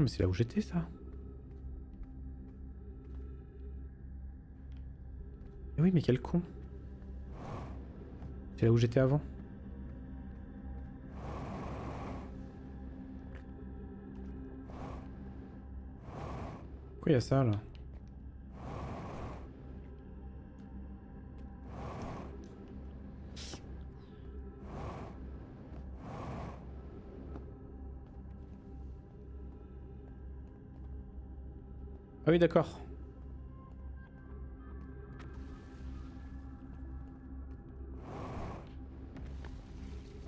Mais c'est là où j'étais ça. Eh oui mais quel con. C'est là où j'étais avant. Pourquoi il y a ça là? Ah oui, d'accord.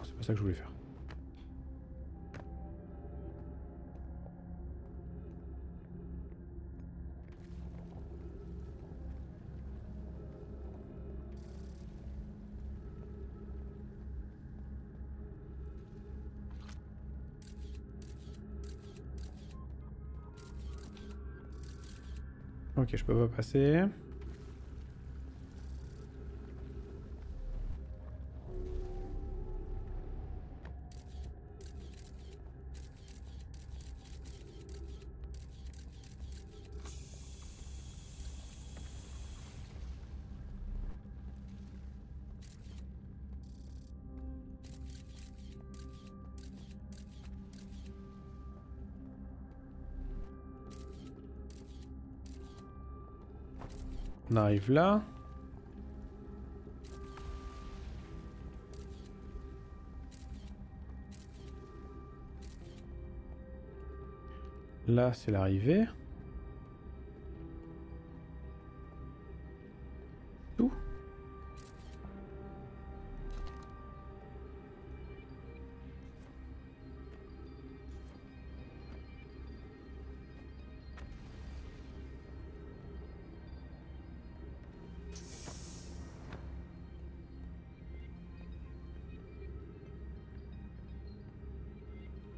C'est pas ça que je voulais faire. Ok, je peux pas passer. On arrive là. Là, c'est l'arrivée.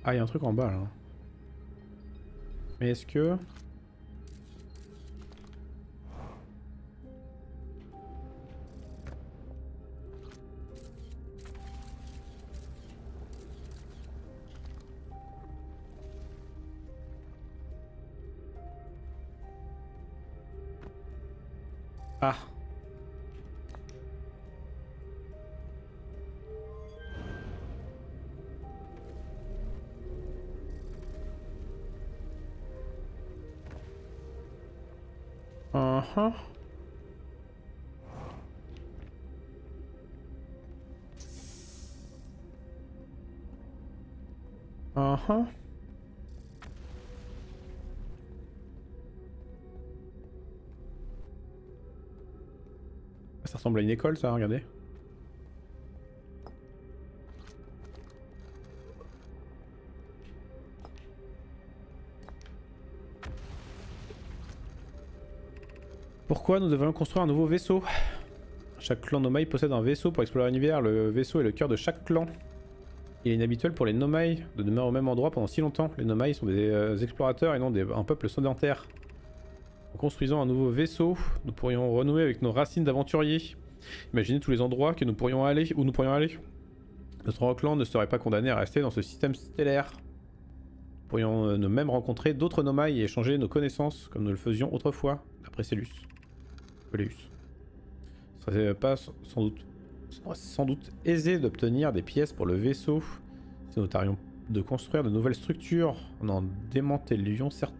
Ah, il y a un truc en bas là. Mais est-ce que... ressemble à une école ça, regardez. Pourquoi nous devons construire un nouveau vaisseau? Chaque clan Nomai possède un vaisseau pour explorer l'univers. Le vaisseau est le cœur de chaque clan. Il est inhabituel pour les Nomai de demeurer au même endroit pendant si longtemps. Les Nomai sont des euh, explorateurs et non des, un peuple sédentaire. En construisant un nouveau vaisseau, nous pourrions renouer avec nos racines d'aventuriers. Imaginez tous les endroits que nous pourrions aller, où nous pourrions aller. Notre clan ne serait pas condamné à rester dans ce système stellaire. Nous pourrions euh, même rencontrer d'autres Nomai et échanger nos connaissances comme nous le faisions autrefois, d'après Cellus. Ce serait pas sans doute sans doute aisé d'obtenir des pièces pour le vaisseau. Si nous tarions de construire de nouvelles structures en en démantelions certaines.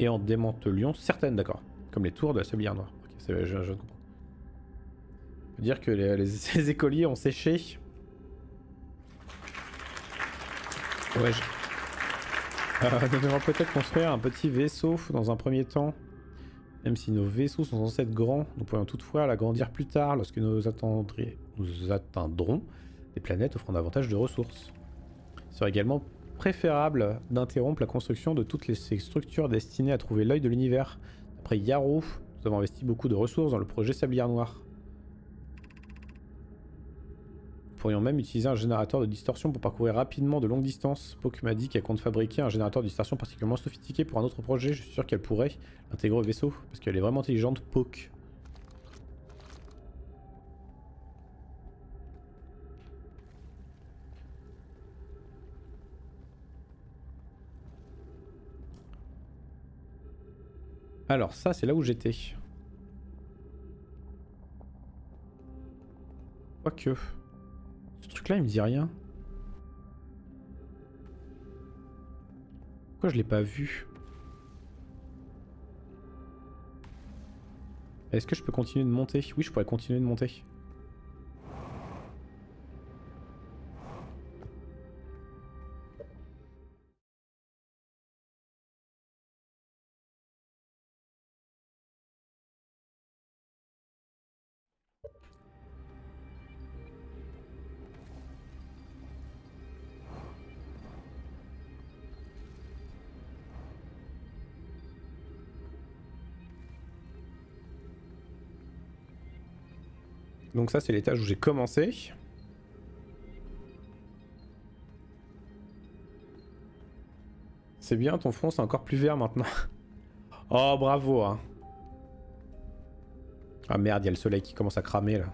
Et en démantelions certaines, d'accord. Comme les tours de la sablière noire. Je, comprends. On peut dire que les, écoliers ont séché. Ouais, je... Devons peut-être construire un petit vaisseau dans un premier temps. Même si nos vaisseaux sont censés être grands, nous pourrions toutefois l'agrandir plus tard lorsque nous, nous atteindrons des planètes offrant davantage de ressources. Il serait également préférable d'interrompre la construction de toutes les, ces structures destinées à trouver l'œil de l'univers. Après Yarrow, nous avons investi beaucoup de ressources dans le projet Sablière Noire. Nous pourrions même utiliser un générateur de distorsion pour parcourir rapidement de longues distances. Poke m'a dit qu'elle compte fabriquer un générateur de distorsion particulièrement sophistiqué pour un autre projet. Je suis sûr qu'elle pourrait l'intégrer au vaisseau, parce qu'elle est vraiment intelligente, Poke. Alors ça, c'est là où j'étais. Quoique... Ce truc-là, il me dit rien. Pourquoi je l'ai pas vu? Est-ce que je peux continuer de monter? Oui, je pourrais continuer de monter. Donc ça c'est l'étage où j'ai commencé. C'est bien, ton front c'est encore plus vert maintenant. oh bravo hein. Ah merde, il y a le soleil qui commence à cramer là.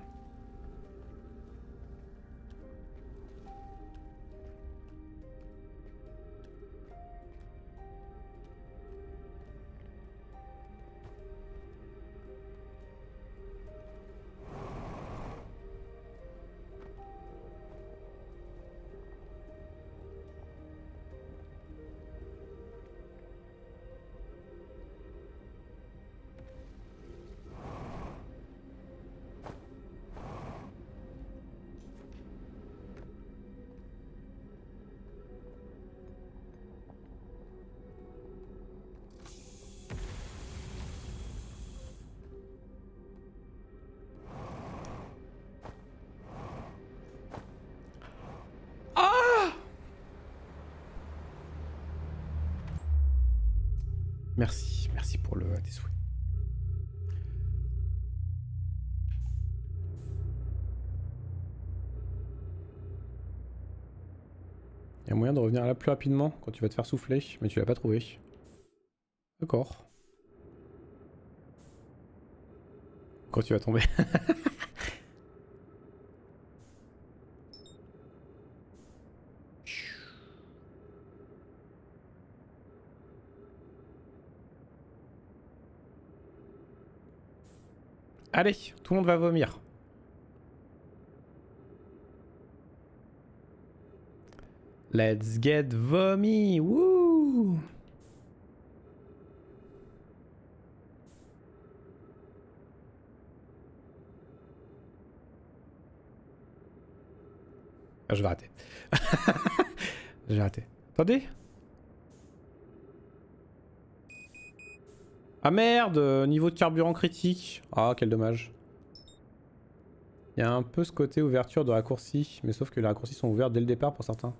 Pour le tes souhaits. Il y a moyen de revenir là plus rapidement quand tu vas te faire souffler, mais tu l'as pas trouvé. D'accord. Quand tu vas tomber. Allez, tout le monde va vomir. Let's get vomi, wouh ah, je vais rater. je vais rater. Attendez Ah merde, niveau de carburant critique. Ah, quel dommage. Il y a un peu ce côté ouverture de raccourcis, mais sauf que les raccourcis sont ouverts dès le départ pour certains.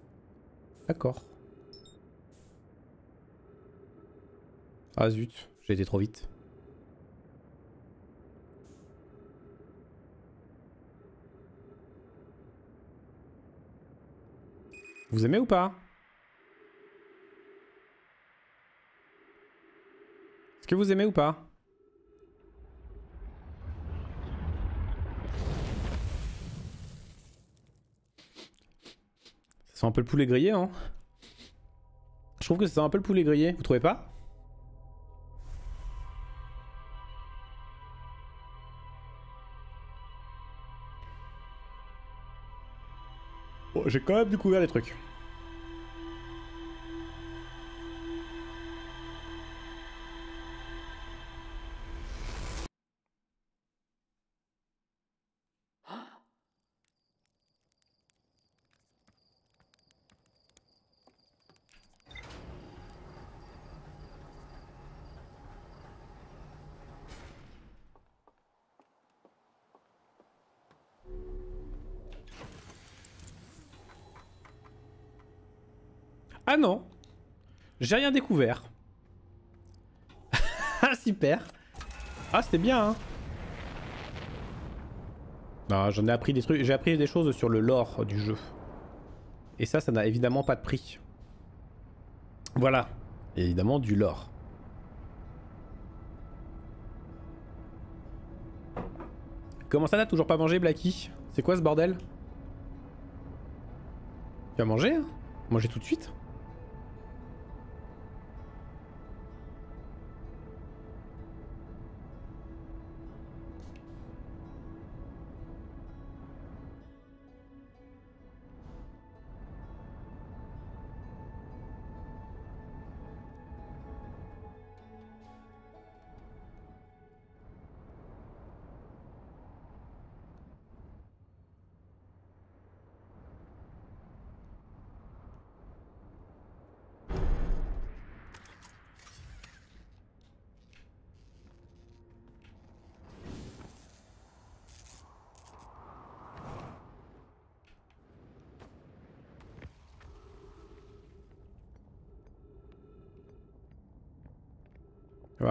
D'accord. Ah zut, j'ai été trop vite. Vous aimez ou pas? Que vous aimez ou pas Ça sent un peu le poulet grillé, hein Je trouve que ça sent un peu le poulet grillé, vous trouvez pas Bon, j'ai quand même découvert des trucs. J'ai rien découvert. ah super Ah c'était bien hein Non j'en ai appris des trucs, j'ai appris des choses sur le lore du jeu. Et ça, ça n'a évidemment pas de prix. Voilà. évidemment du lore. Comment ça t'as toujours pas mangé Blacky C'est quoi ce bordel? Tu vas manger hein? Manger tout de suite?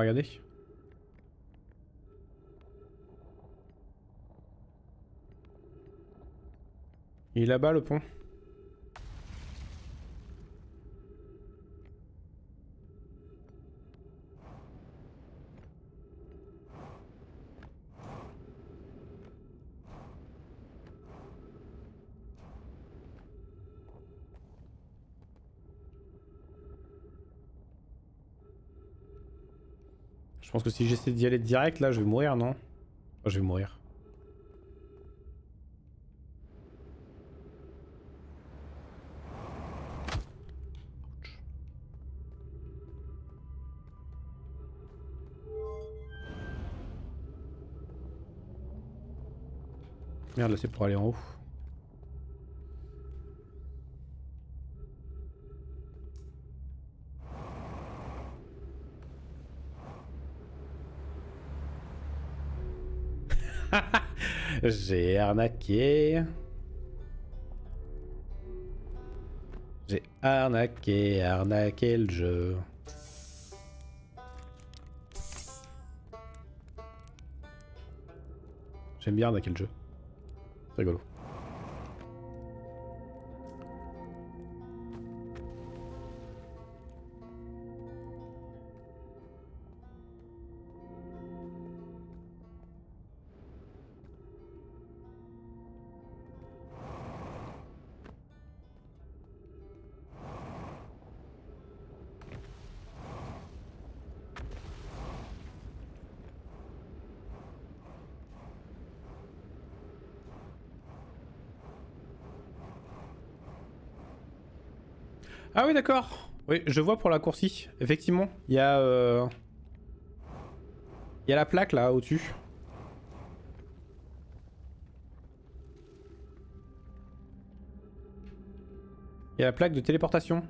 Regarder. Il est là-bas le pont. Pense que si j'essaie d'y aller direct, là, je vais mourir, non? Je vais mourir. Merde, là c'est pour aller en haut. J'ai arnaqué. J'ai arnaqué, arnaqué le jeu. J'aime bien arnaquer le jeu. C'est rigolo. D'accord. Oui, je vois pour la coursie. Effectivement, il y a... Euh... Il y a la plaque là, au-dessus. Il y a la plaque de téléportation.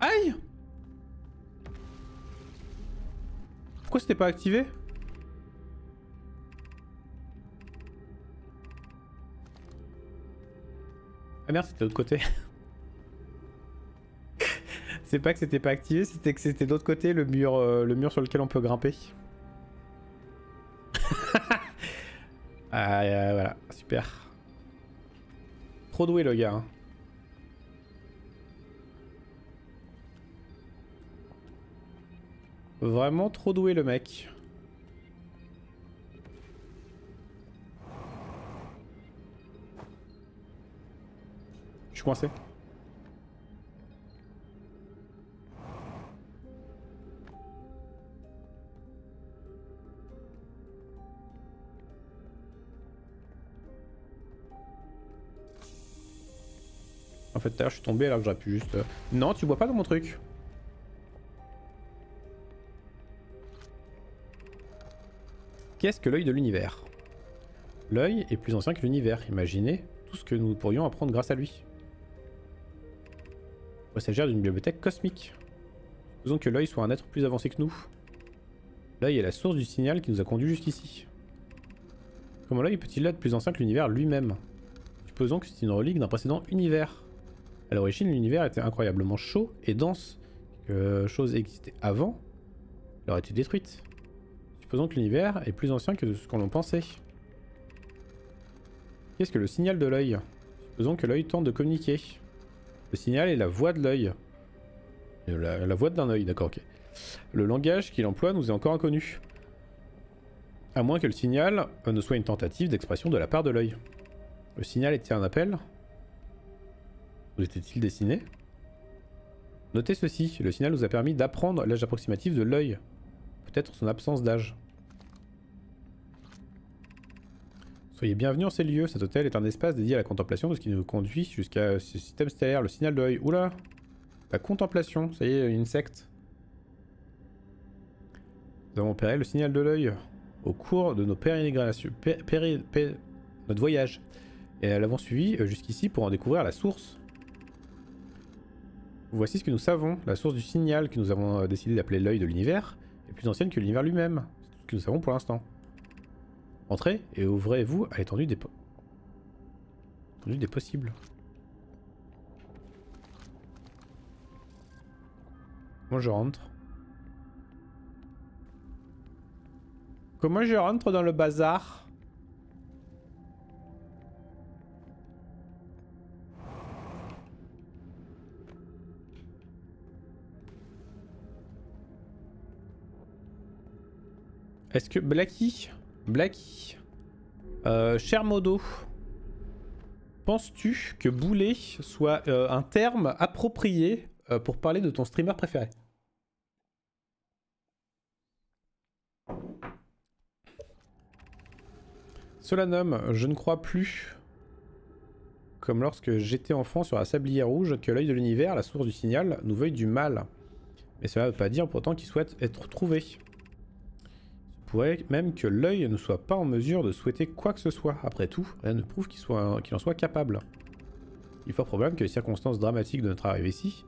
Aïe Pourquoi c'était pas activé? Ah c'était de l'autre côté. C'est pas que c'était pas activé, c'était que c'était de l'autre côté le mur, euh, le mur sur lequel on peut grimper. ah, voilà, super. Trop doué le gars. Hein. Vraiment trop doué le mec. Suis coincé. En fait, l'heure, je suis tombé alors que j'aurais pu juste... euh, Non, tu bois pas dans mon truc. Qu'est-ce que l'œil de l'univers? L'œil est plus ancien que l'univers. Imaginez tout ce que nous pourrions apprendre grâce à lui. Pourrait s'agir d'une bibliothèque cosmique. Supposons que l'œil soit un être plus avancé que nous. L'œil est la source du signal qui nous a conduits jusqu'ici. Comment l'œil peut-il être plus ancien que l'univers lui-même? Supposons que c'est une relique d'un précédent univers. À l'origine, l'univers était incroyablement chaud et dense. Que chose existait avant, elle aurait été détruite. Supposons que l'univers est plus ancien que ce qu'on en pensait. Qu'est-ce que le signal de l'œil? Supposons que l'œil tente de communiquer. Le signal est la voix de l'œil. Euh, La, voix d'un œil, d'accord, ok. Le langage qu'il emploie nous est encore inconnu. À moins que le signal euh, ne soit une tentative d'expression de la part de l'œil. Le signal était un appel Où était-il destiné Notez ceci, le signal nous a permis d'apprendre l'âge approximatif de l'œil. Peut-être son absence d'âge. Soyez bienvenus en ces lieux, cet hôtel est un espace dédié à la contemplation de ce qui nous conduit jusqu'à ce système stellaire, le signal de l'œil. Oula La contemplation, ça y est, une secte. Nous avons opéré le signal de l'œil au cours de notre voyage. Et nous l'avons suivi euh, jusqu'ici pour en découvrir la source. Voici ce que nous savons. La source du signal que nous avons euh, décidé d'appeler l'œil de l'univers est plus ancienne que l'univers lui-même. C'est tout ce que nous savons pour l'instant. Entrez et ouvrez-vous à l'étendue des, po- des possibles. Moi je rentre. Comment je rentre dans le bazar Est-ce que Blacky Blacky euh, Cher Modo Penses-tu que boulet soit euh, un terme approprié euh, pour parler de ton streamer préféré? Solanum, je ne crois plus, comme lorsque j'étais enfant sur la sablière rouge, que l'œil de l'univers, la source du signal, nous veuille du mal. Mais cela ne veut pas dire pourtant qu'il souhaite être trouvé. Pourrait même que l'œil ne soit pas en mesure de souhaiter quoi que ce soit. Après tout, rien ne prouve qu'il en soit capable. Il est fort probable que les circonstances dramatiques de notre arrivée ici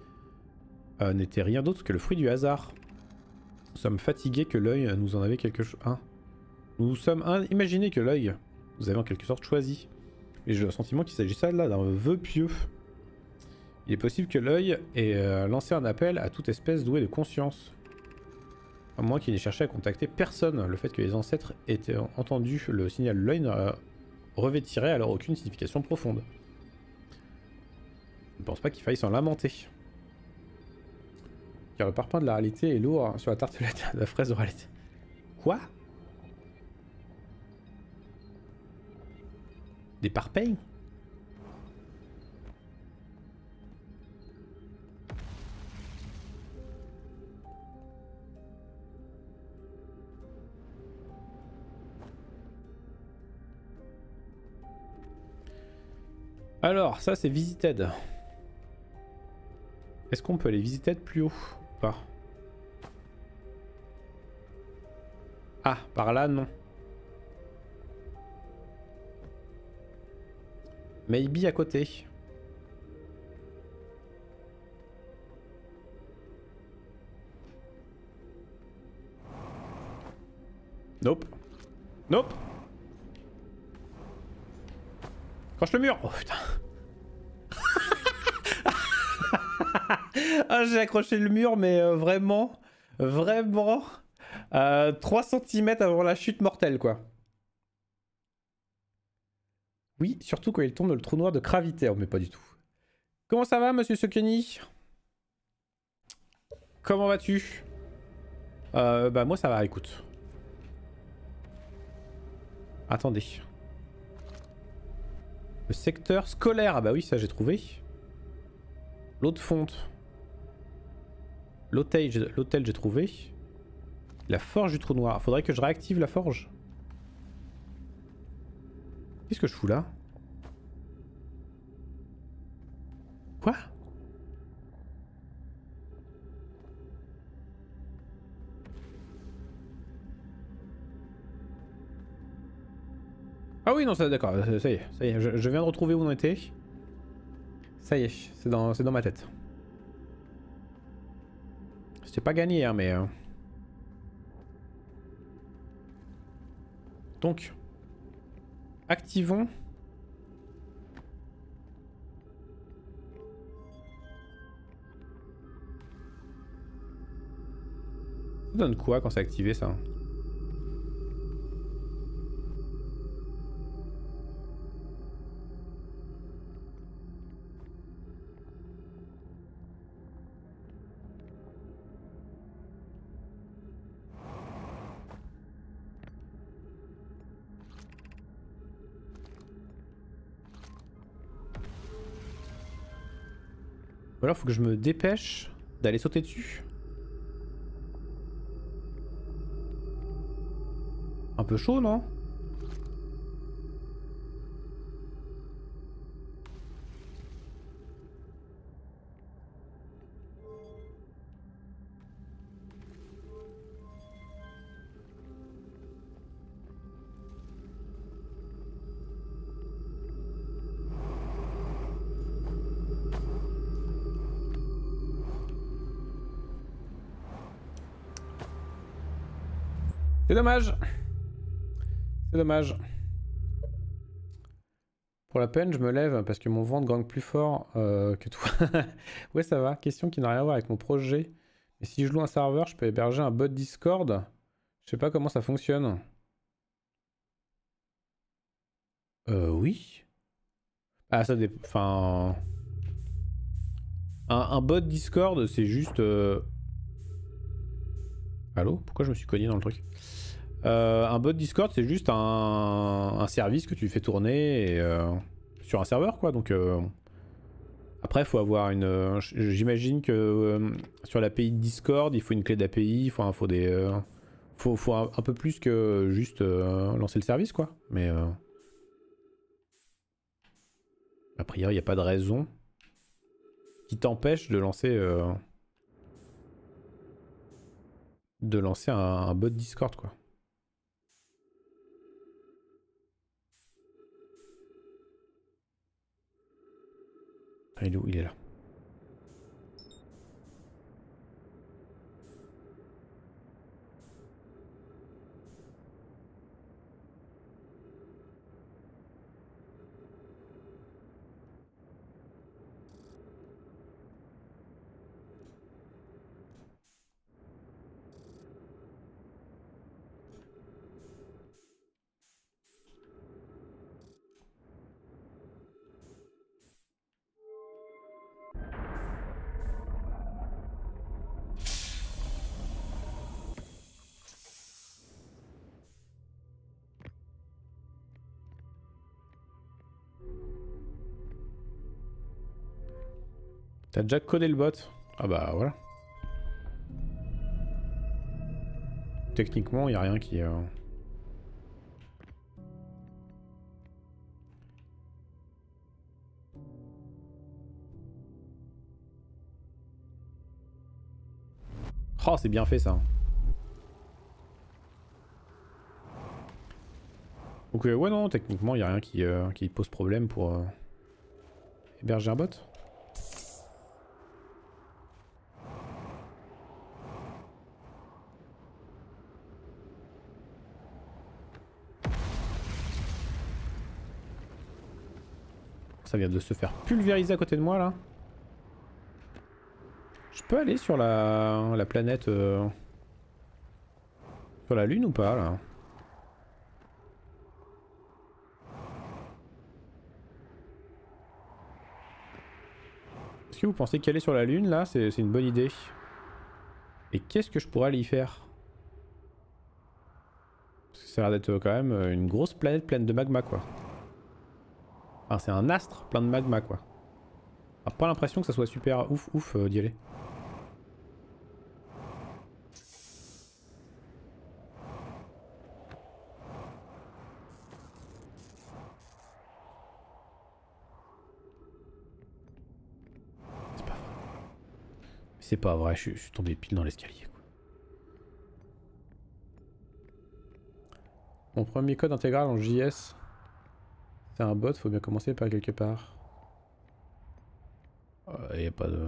euh, n'étaient rien d'autre que le fruit du hasard. Nous sommes fatigués que l'œil nous en avait quelque chose. Hein nous sommes un... imaginés que l'œil nous avait en quelque sorte choisi. Et j'ai le sentiment qu'il s'agissait là d'un vœu pieux. Il est possible que l'œil ait euh, lancé un appel à toute espèce douée de conscience. À moins qu'il n'ait cherché à contacter personne. Le fait que les ancêtres aient entendu le signal de l'œil euh, revêtirait alors aucune signification profonde. Je ne pense pas qu'il faille s'en lamenter. Car le parpaing de la réalité est lourd hein, sur la tartelette de la fraise de réalité. Quoi? Des parpaings? Alors, ça c'est Visited. Est-ce qu'on peut aller Visited plus haut ou pas? Ah, par là non. Maybe à côté. Nope. Nope. Le mur. Oh putain. ah, j'ai accroché le mur, mais euh, vraiment, vraiment, euh, 3 cm avant la chute mortelle, quoi. Oui, surtout quand il tombe dans le trou noir de gravité, mais pas du tout. Comment ça va, monsieur Sokeni Comment vas-tu? Euh, Bah, moi ça va, écoute. Attendez. Le secteur scolaire, ah bah oui, ça j'ai trouvé. L'eau de fonte. L'hôtel, j'ai- l'hôtel j'ai trouvé. La forge du trou noir. Faudrait que je réactive la forge. Qu'est-ce que je fous là? Quoi? Ah oui, non, ça d'accord, ça y est, ça y est, je, viens de retrouver où on était. Ça y est, c'est dans, dans ma tête. C'était pas gagné, hein, mais... Euh. Donc, activons... Ça donne quoi quand c'est activé ça? Faut que je me dépêche d'aller sauter dessus. Un peu chaud, non? C'est dommage. Pour la peine, je me lève parce que mon ventre gagne plus fort euh, que toi. ouais, ça va. Question qui n'a rien à voir avec mon projet. Mais si je loue un serveur, je peux héberger un bot Discord. Je sais pas comment ça fonctionne. Euh, oui. Ah, ça dépend. Enfin. Un, bot Discord, c'est juste. Euh... Allô? Pourquoi je me suis cogné dans le truc? Euh, un bot Discord, c'est juste un, service que tu fais tourner euh, sur un serveur, quoi. Donc euh, après, faut avoir une. J'imagine que sur l'API Discord, il faut une clé d'API, il faut, faut un, peu plus que juste lancer le service, quoi. Mais a priori, il n'y a pas de raison qui t'empêche de lancer de lancer un bot Discord, quoi. Il où Il est là. T'as déjà codé le bot Ah bah voilà. Techniquement, il a rien qui... Euh... Oh, c'est bien fait ça. Donc ouais non, techniquement, il a rien qui, euh, qui pose problème pour euh, héberger un bot. Ça vient de se faire pulvériser à côté de moi là. Je peux aller sur la, la planète... Euh, sur la lune ou pas là? Est-ce que vous pensez qu'aller sur la lune là c'est une bonne idée? Et qu'est-ce que je pourrais aller y faire? Parce que ça a l'air d'être quand même une grosse planète pleine de magma quoi c'est un astre plein de magma quoi. A pas l'impression que ça soit super ouf ouf euh, d'y aller. C'est pas vrai, je, suis tombé pile dans l'escalier. Mon premier code intégral en JS, c'est un bot, faut bien commencer par quelque part. Il euh, a pas de...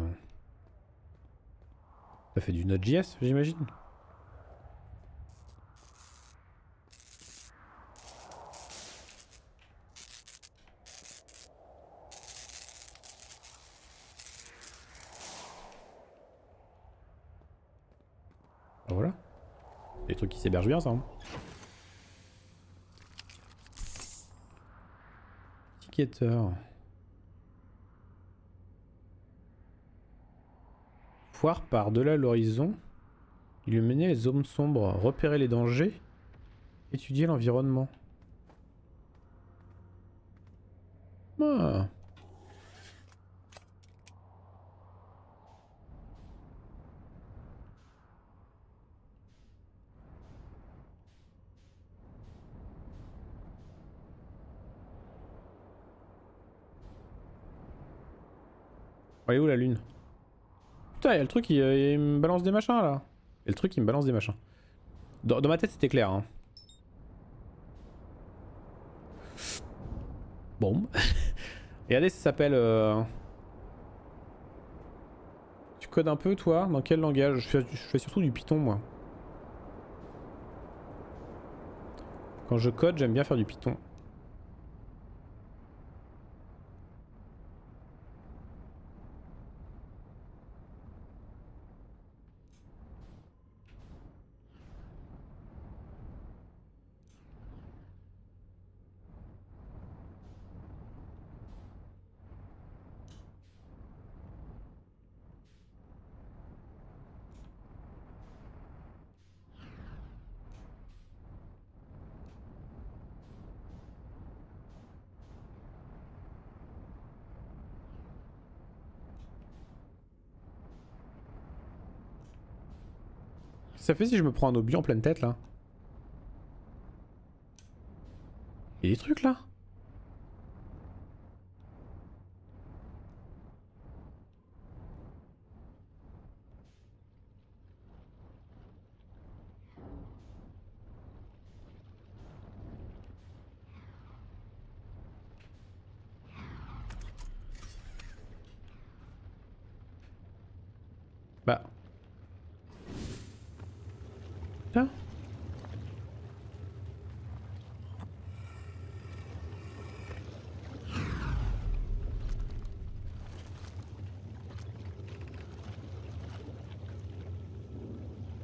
Ça fait du Node.js, j'imagine Ah, voilà. Des trucs qui s'hébergent bien ça. Hein. Foire par-delà l'horizon. Illuminer les zones sombres, repérer les dangers, étudier l'environnement. Ah. Est où la lune? Putain, il y a le truc, euh, me balance des machins là. Il a le truc qui me balance des machins. Dans, ma tête, c'était clair. Hein. Bon. Regardez, ça s'appelle... Euh, tu codes un peu, toi? Dans quel langage? Je fais, surtout du Python, moi. Quand je code, j'aime bien faire du Python. Ça fait si je me prends un obus en pleine tête là. Il y a des trucs là Bah,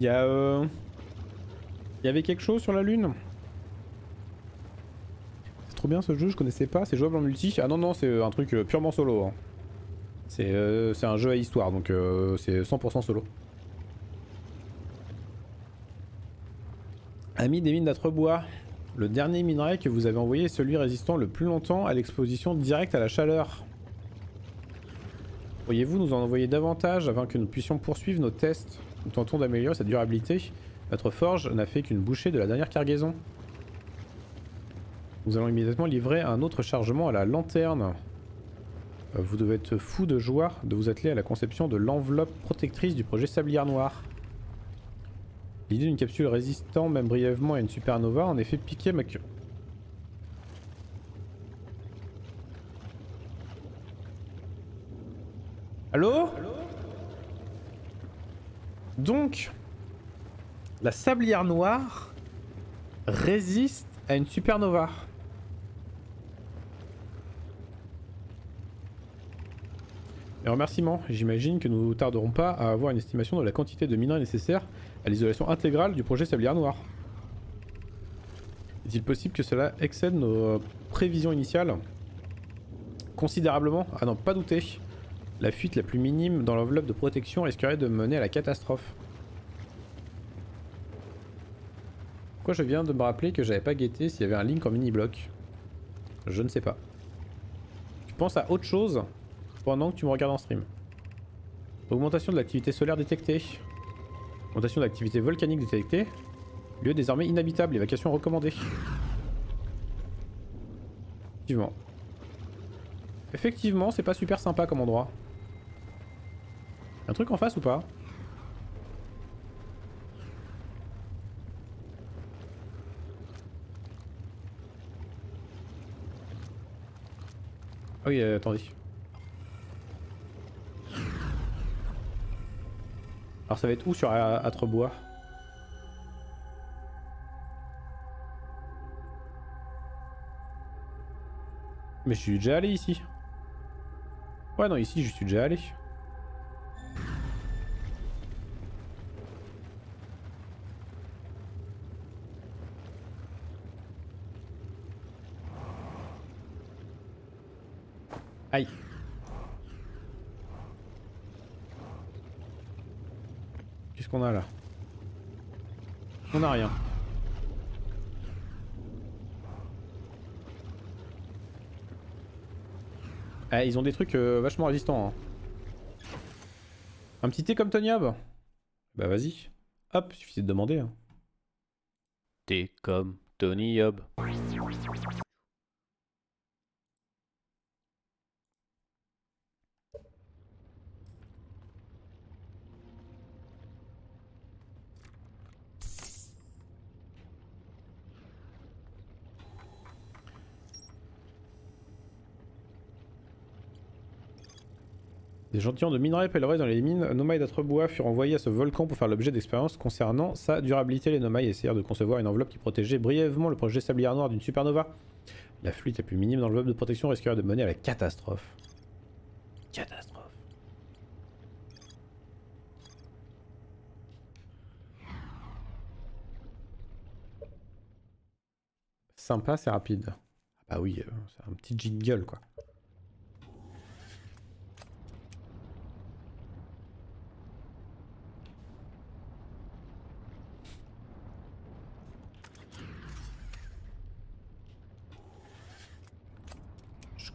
Il y. Euh... Avait quelque chose sur la lune? C'est trop bien ce jeu, je connaissais pas. C'est jouable en multi Ah non, non, c'est un truc euh, purement solo. Hein. Euh, c'est un jeu à histoire, donc euh, c'est 100% solo. Ami des mines d'Atrebois, le dernier minerai que vous avez envoyé est celui résistant le plus longtemps à l'exposition directe à la chaleur. Pourriez-vous nous en envoyer davantage afin que nous puissions poursuivre nos tests? Nous tentons d'améliorer sa durabilité. Notre forge n'a fait qu'une bouchée de la dernière cargaison. Nous allons immédiatement livrer un autre chargement à la lanterne. Euh, vous devez être fou de joie de vous atteler à la conception de l'enveloppe protectrice du projet Sablière Noire. L'idée d'une capsule résistant même brièvement à une supernova en effet piqué ma queue. Allô? Donc, la sablière noire résiste à une supernova. Et remerciement, j'imagine que nous ne tarderons pas à avoir une estimation de la quantité de minerais nécessaire à l'isolation intégrale du projet Sablière Noire. Est-il possible que cela excède nos prévisions initiales? Considérablement À n'en pas douter. La fuite la plus minime dans l'enveloppe de protection risquerait de mener à la catastrophe. Pourquoi je viens de me rappeler que j'avais pas guetté s'il y avait un link en mini-bloc? Je ne sais pas. Tu penses à autre chose pendant que tu me regardes en stream? Augmentation de l'activité solaire détectée. Augmentation de l'activité volcanique détectée. Lieu désormais inhabitable, évacuation recommandée. Effectivement. Effectivement, c'est pas super sympa comme endroit. Un truc en face ou pas? Ah oui, euh, attendez. Alors ça va être où sur Atrebois Mais je suis déjà allé ici. Ouais non ici je suis déjà allé. Aïe. Qu'est-ce qu'on a là? On a rien. Ah, ils ont des trucs euh, vachement résistants. Hein. Un petit thé comme Tony Bah vas-y. Hop, suffit de demander. Hein. Thé comme Tony Hobb. Des gentilshommes de minerais pèlerins dans les mines Nomai d'Atrebois furent envoyés à ce volcan pour faire l'objet d'expériences concernant sa durabilité. Les Nomai essayèrent de concevoir une enveloppe qui protégeait brièvement le projet sablière noir d'une supernova. La fuite la plus minime d'enveloppe de protection risquerait de mener à la catastrophe. Catastrophe. Sympa, c'est rapide. Ah bah oui, euh, c'est un petit jingle quoi.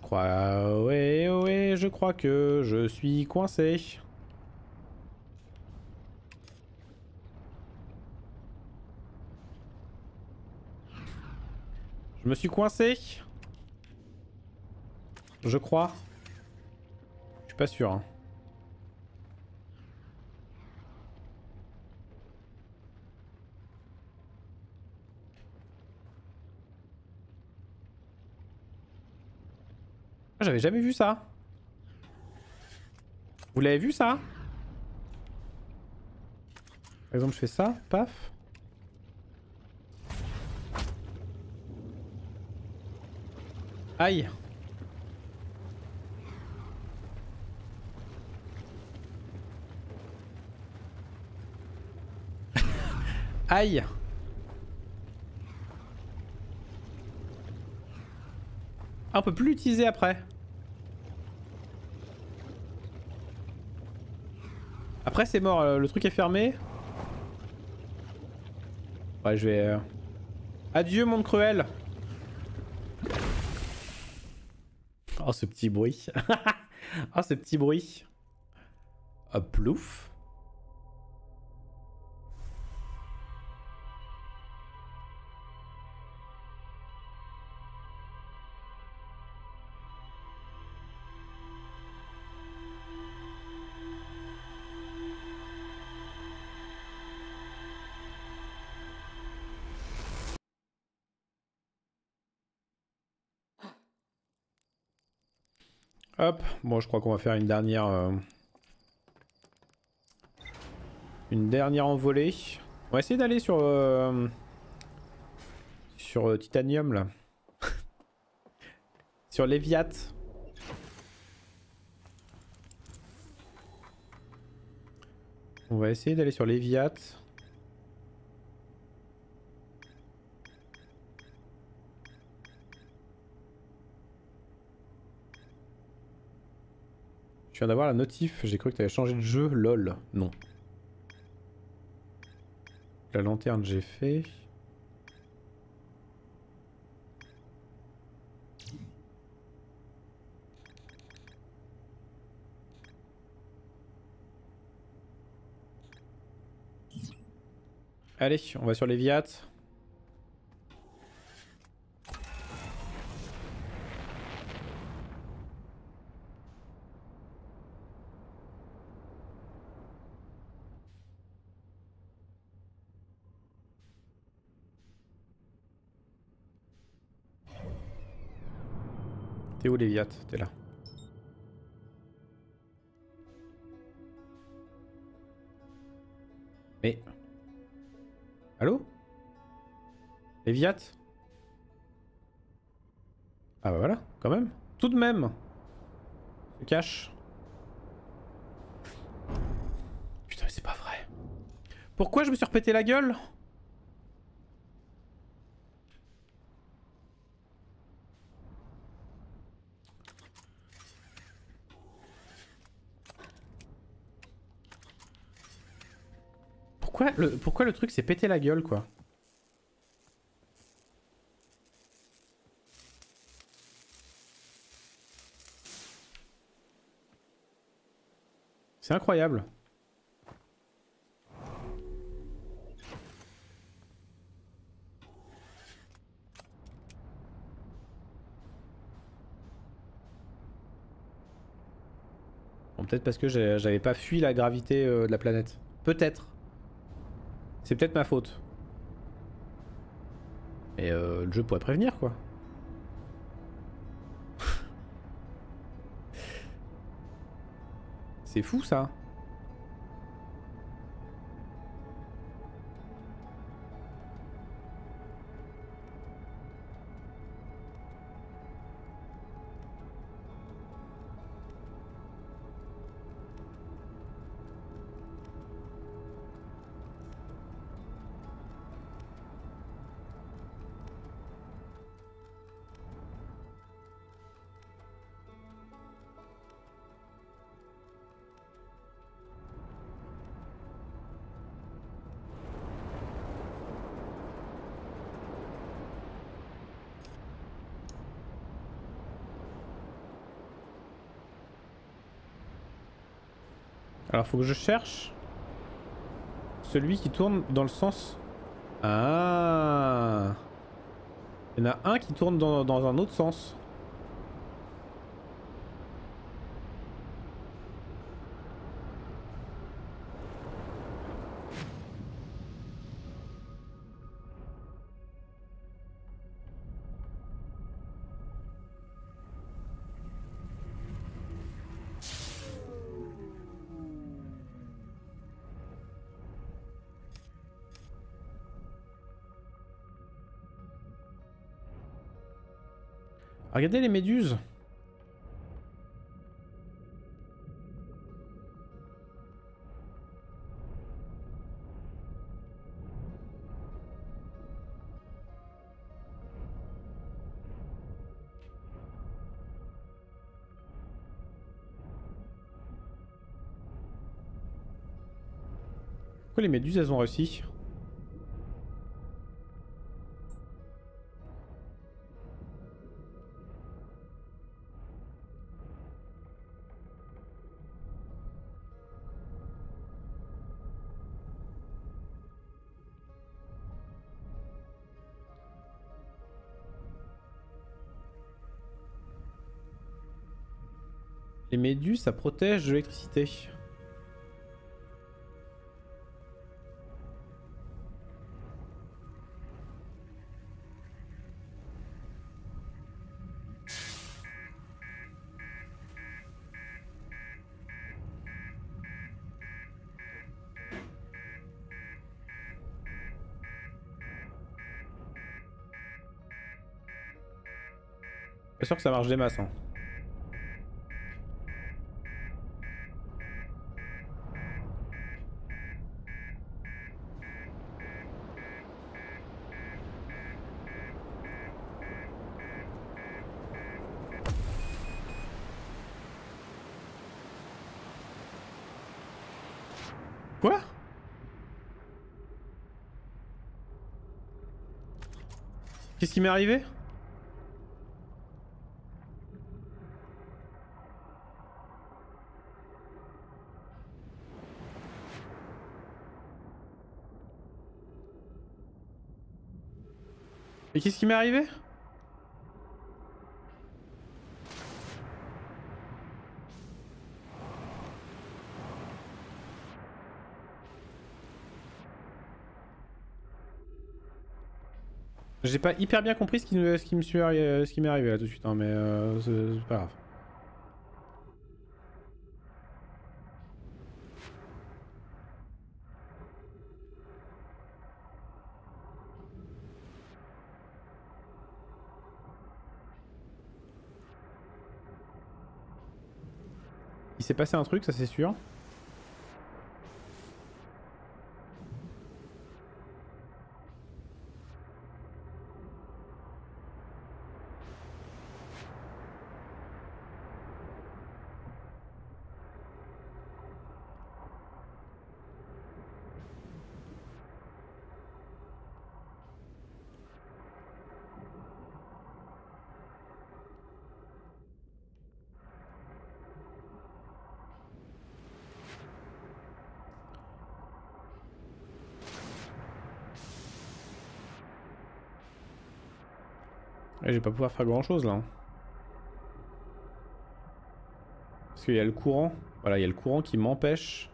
Crois... Ouais, ouais, je crois que je suis coincé. Je me suis coincé. Je crois. Je suis pas sûr. Hein. J'avais jamais vu ça. Vous l'avez vu ça? Par exemple, je fais ça, paf. Aïe Aïe on peut plus l'utiliser après. Après c'est mort, euh, le truc est fermé. Ouais je vais... Euh, adieu monde cruel Oh ce petit bruit. oh ce petit bruit. Hop plouf. Hop, bon je crois qu'on va faire une dernière... Euh, une dernière envolée. On va essayer d'aller sur... Euh, sur euh, Titanium là. sur Léviat. On va essayer d'aller sur Léviat. Je viens d'avoir la notif, j'ai cru que tu avais changé de jeu, lol. Non. La lanterne j'ai fait. Allez, on va sur les Viats. T'es où Léviat T'es là. Mais... Allô? Léviat Ah bah voilà, quand même. Tout de même. Se cache. Putain, mais c'est pas vrai. Pourquoi je me suis repété la gueule? Pourquoi le, truc s'est pété la gueule, quoi C'est incroyable. Bon, peut-être parce que j'avais pas fui la gravité euh, de la planète. Peut-être. C'est peut-être ma faute. Et euh, le jeu pourrait prévenir quoi. C'est fou ça. Alors faut que je cherche celui qui tourne dans le sens... Ah Il y en a un qui tourne dans, dans un autre sens. Regardez les méduses. Les méduses elles ont réussi? Les ça protège de l'électricité. Pas sûr que ça marche des masses. Hein. Quoi Qu'est-ce qui m'est arrivé Et qu'est-ce qui m'est arrivé J'ai pas hyper bien compris ce qui, arri- ce qui m'est arrivé là tout de suite, hein, mais euh, c'est pas grave. Il s'est passé un truc, ça c'est sûr. Je vais pas pouvoir faire grand chose là. hein. Parce qu'il y a le courant. Voilà, il y a le courant qui m'empêche.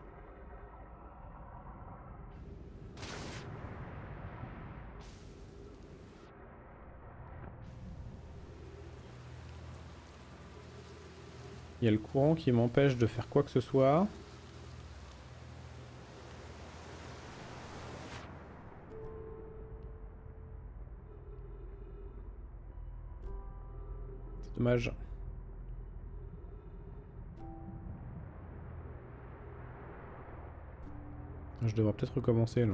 Il y a le courant qui m'empêche de faire quoi que ce soit. Je devrais peut-être recommencer là.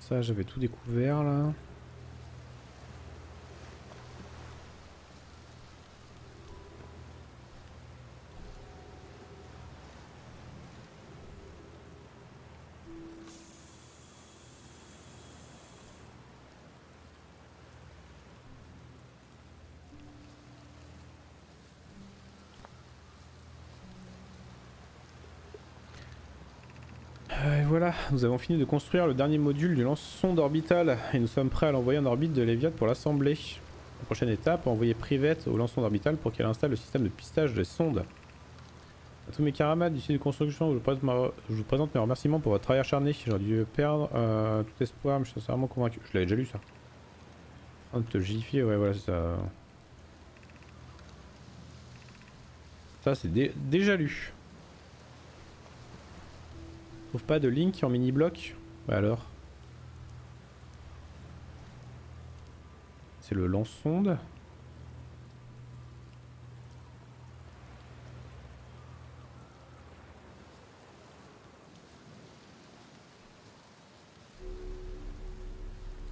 Ça, j'avais tout découvert là. Euh, et nous avons fini de construire le dernier module du lance-sonde orbital et nous sommes prêts à l'envoyer en orbite de Léviat pour l'assembler. La prochaine étape, envoyer Privette au lance-sonde orbital pour qu'elle installe le système de pistage des sondes. À tous mes camarades du site de construction, je vous présente, mes remerciements pour votre travail acharné. J'aurais dû perdre euh, tout espoir, mais je suis sincèrement convaincu. Je l'avais déjà lu ça. On te giffier, ouais, voilà, c'est ça. Ça, c'est dé- déjà lu. Trouve pas de link en mini-bloc Bah alors C'est le lance-sonde.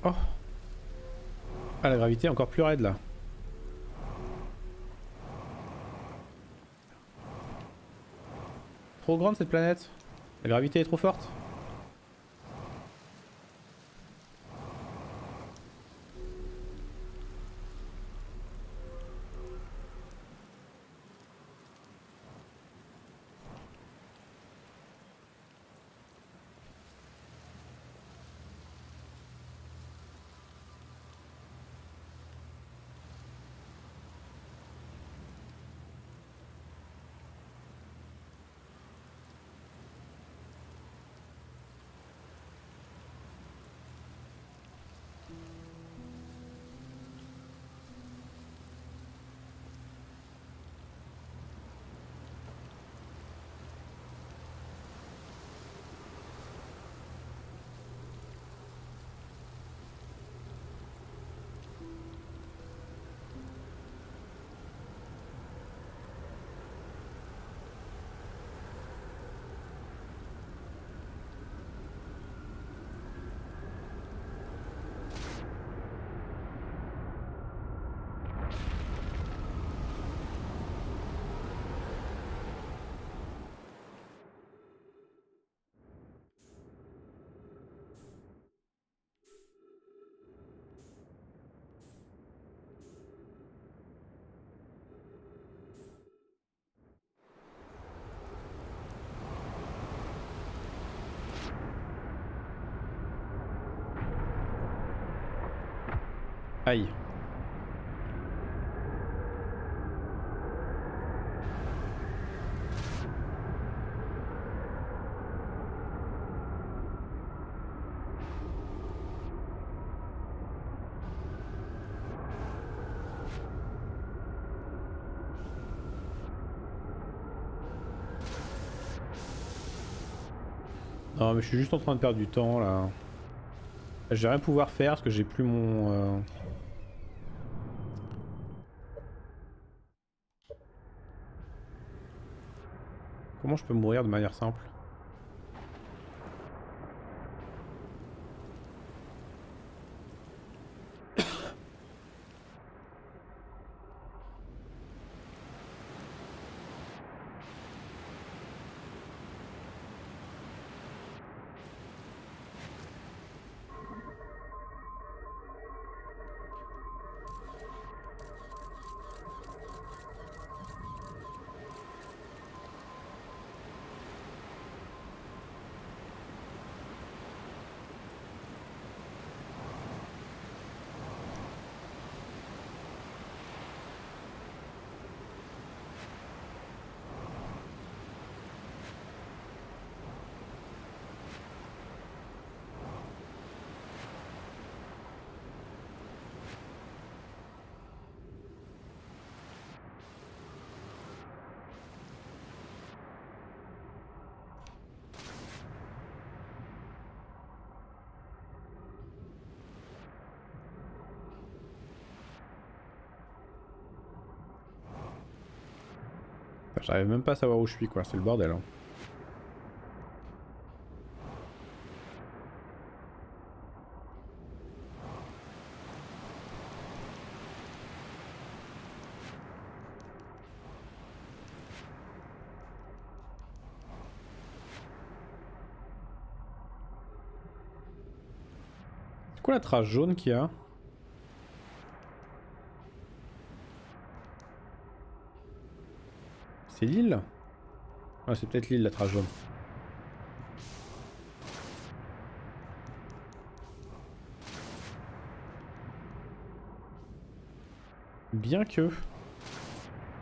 Oh Ah la gravité est encore plus raide là. Trop grande cette planète La gravité est trop forte? Non mais je suis juste en train de perdre du temps là. Je vais rien pouvoir faire parce que j'ai plus mon... euh, Comment je peux mourir de manière simple? J'arrive même pas à savoir où je suis quoi, c'est le bordel. Hein. C'est quoi la trace jaune qu'il y a? C'est l'île Ah c'est peut-être l'île la trace jaune. Bien que...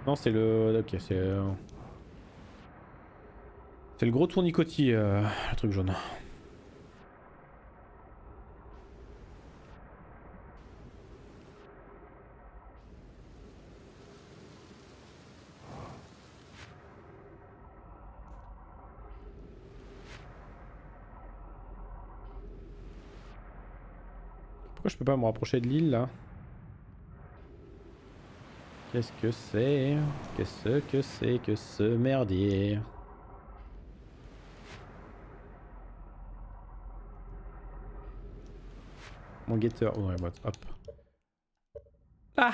Non c'est le... Ok c'est... euh, C'est le gros tournicotis, euh, le truc jaune. Je peux pas me rapprocher de l'île là Qu'est-ce que c'est? Qu'est-ce que c'est que ce merdier? Mon guetteur, oh ouais, hop. Ah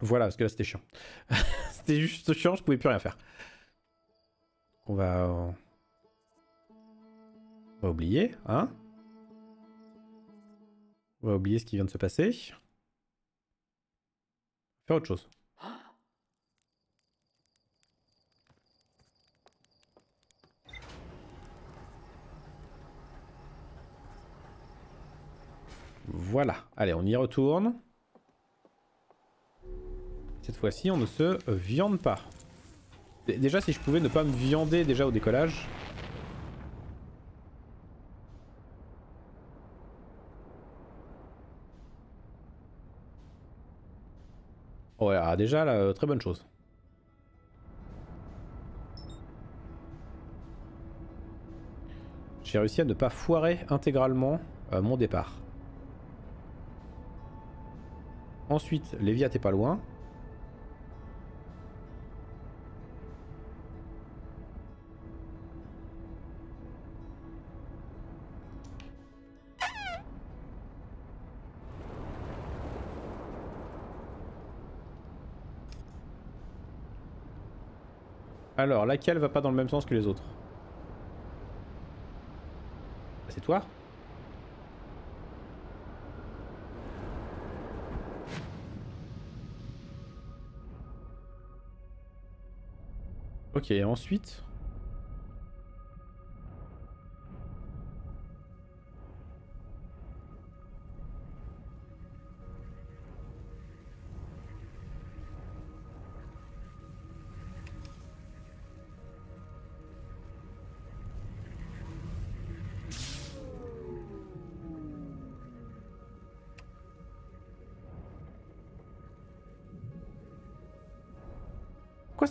Voilà, parce que là c'était chiant. c'était juste chiant, je pouvais plus rien faire. On va... euh, On va oublier, hein? On va oublier ce qui vient de se passer. Faire autre chose. Voilà. Allez, on y retourne. Cette fois-ci, on ne se viande pas. Déjà, si je pouvais ne pas me viander déjà au décollage. Ouais, ah, déjà, là, euh, très bonne chose. J'ai réussi à ne pas foirer intégralement euh, mon départ. Ensuite, Léviat est pas loin. Alors, laquelle va pas dans le même sens que les autres? C'est toi? Ok, ensuite...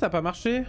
ça pas marché?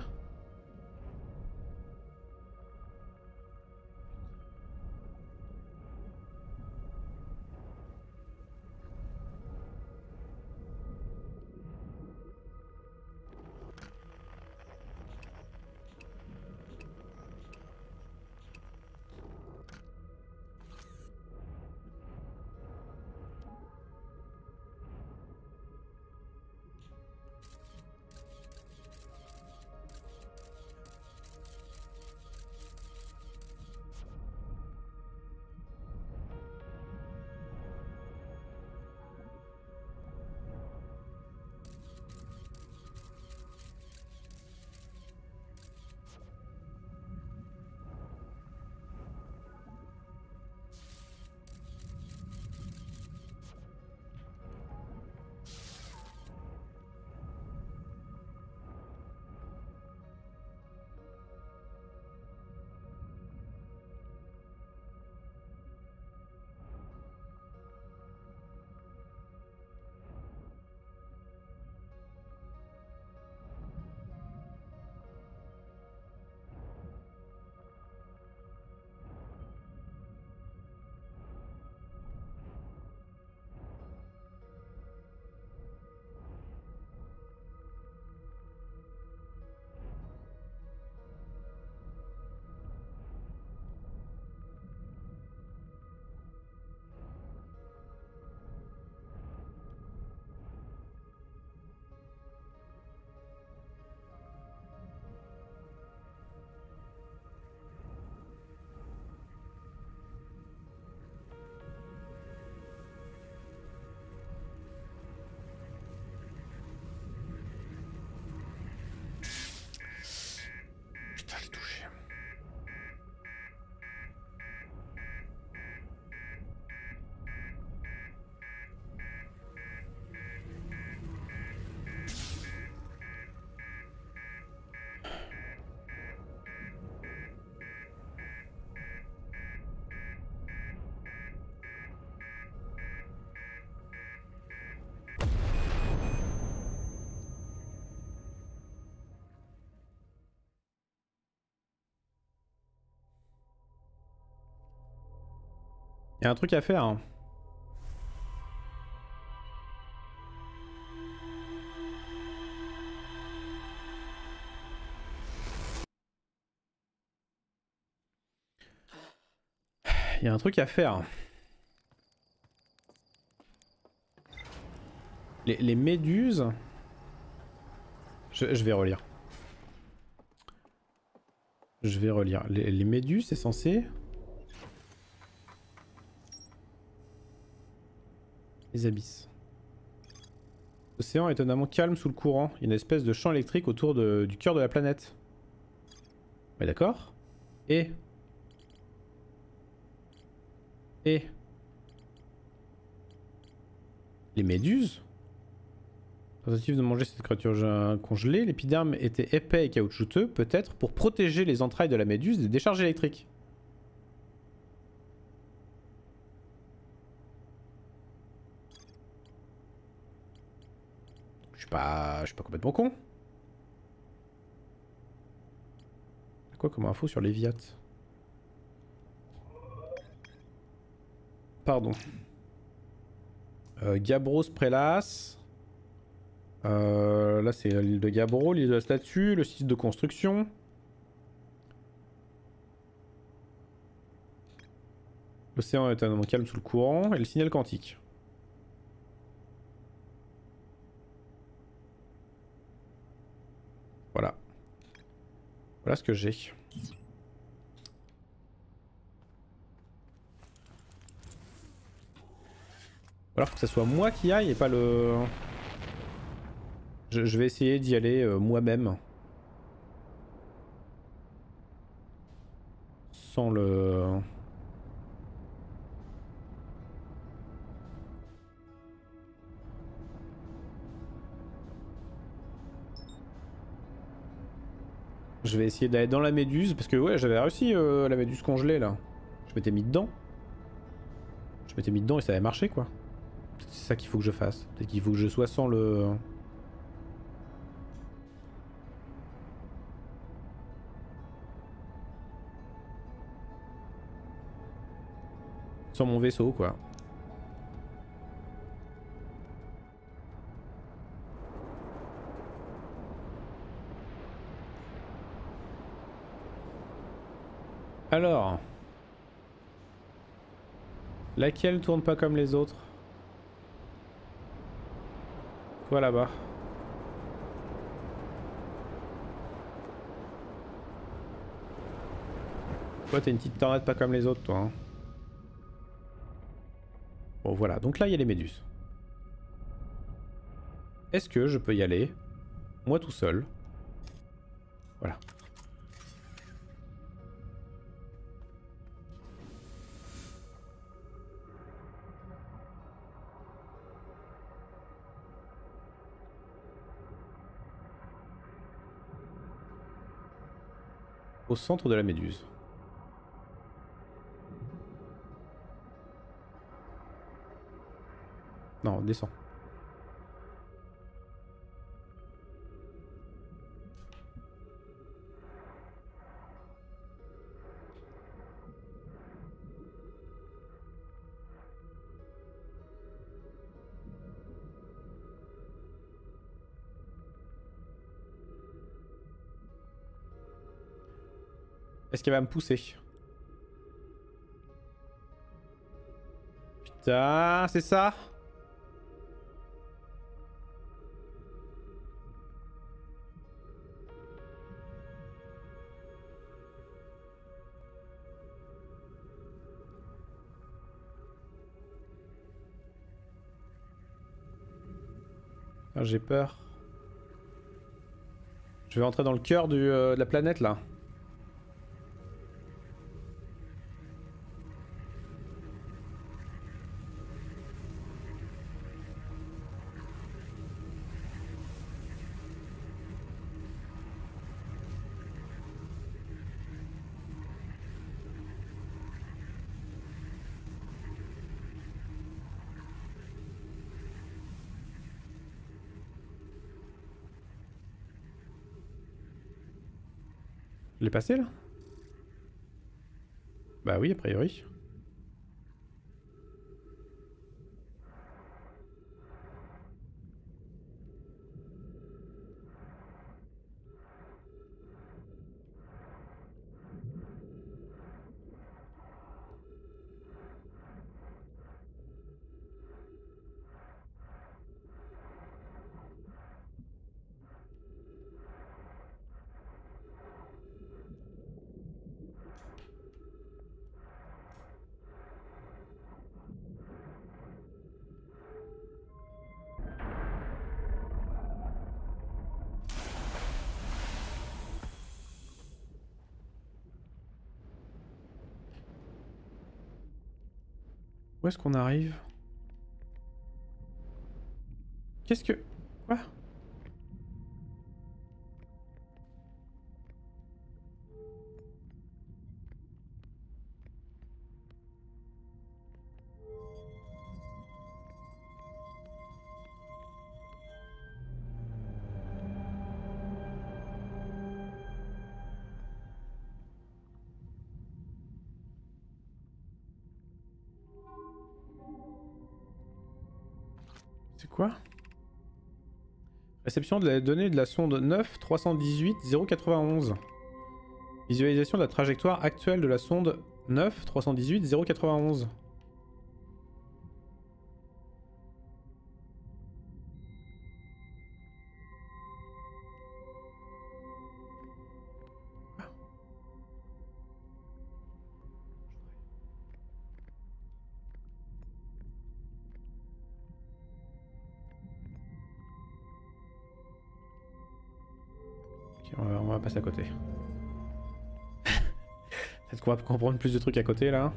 Y a un truc à faire. hein. Il y a un truc à faire. Les, méduses... Je, je vais relire. Je vais relire. Les, les méduses, c'est censé... Les abysses. L'océan est étonnamment calme sous le courant. Il y a une espèce de champ électrique autour du cœur de la planète. Ouais, d'accord? Et... Et... Les méduses? Tentative de manger cette créature congelée, l'épiderme était épais et caoutchouteux, peut-être pour protéger les entrailles de la méduse des décharges électriques. Je suis pas complètement con. Quoi comme info sur les Viat Pardon. Euh, Gabros Prélas. Euh, là, c'est l'île de Gabro, l'île de la statue, le site de construction. L'océan est un calme sous le courant et le signal quantique. Voilà. Voilà ce que j'ai. Alors que ce soit moi qui aille et pas le... Je, vais essayer d'y aller euh, moi-même. Sans le... Je vais essayer d'aller dans la méduse, parce que ouais, j'avais réussi euh, la méduse congelée là. Je m'étais mis dedans. Je m'étais mis dedans et ça avait marché quoi. C'est ça qu'il faut que je fasse. Peut-être qu'il faut que je sois sans le... Sans mon vaisseau quoi. Alors. Laquelle tourne pas comme les autres? Toi là-bas. Toi t'as une petite tornade pas comme les autres toi. hein. Bon voilà, donc là il y a les méduses. Est-ce que je peux y aller Moi tout seul? Voilà. Au centre de la méduse. Non, descends. Est-ce qu'elle va me pousser? Putain, c'est ça? Ah, J'ai peur. Je vais entrer dans le cœur du, euh, de la planète là. Passé là? Bah oui, a priori. Où est-ce qu'on arrive? Qu'est-ce que... Quoi C'est quoi? Réception de la donnée de la sonde 9 318 091. Visualisation de la trajectoire actuelle de la sonde 9 318 091. Comprendre plus de trucs à côté là.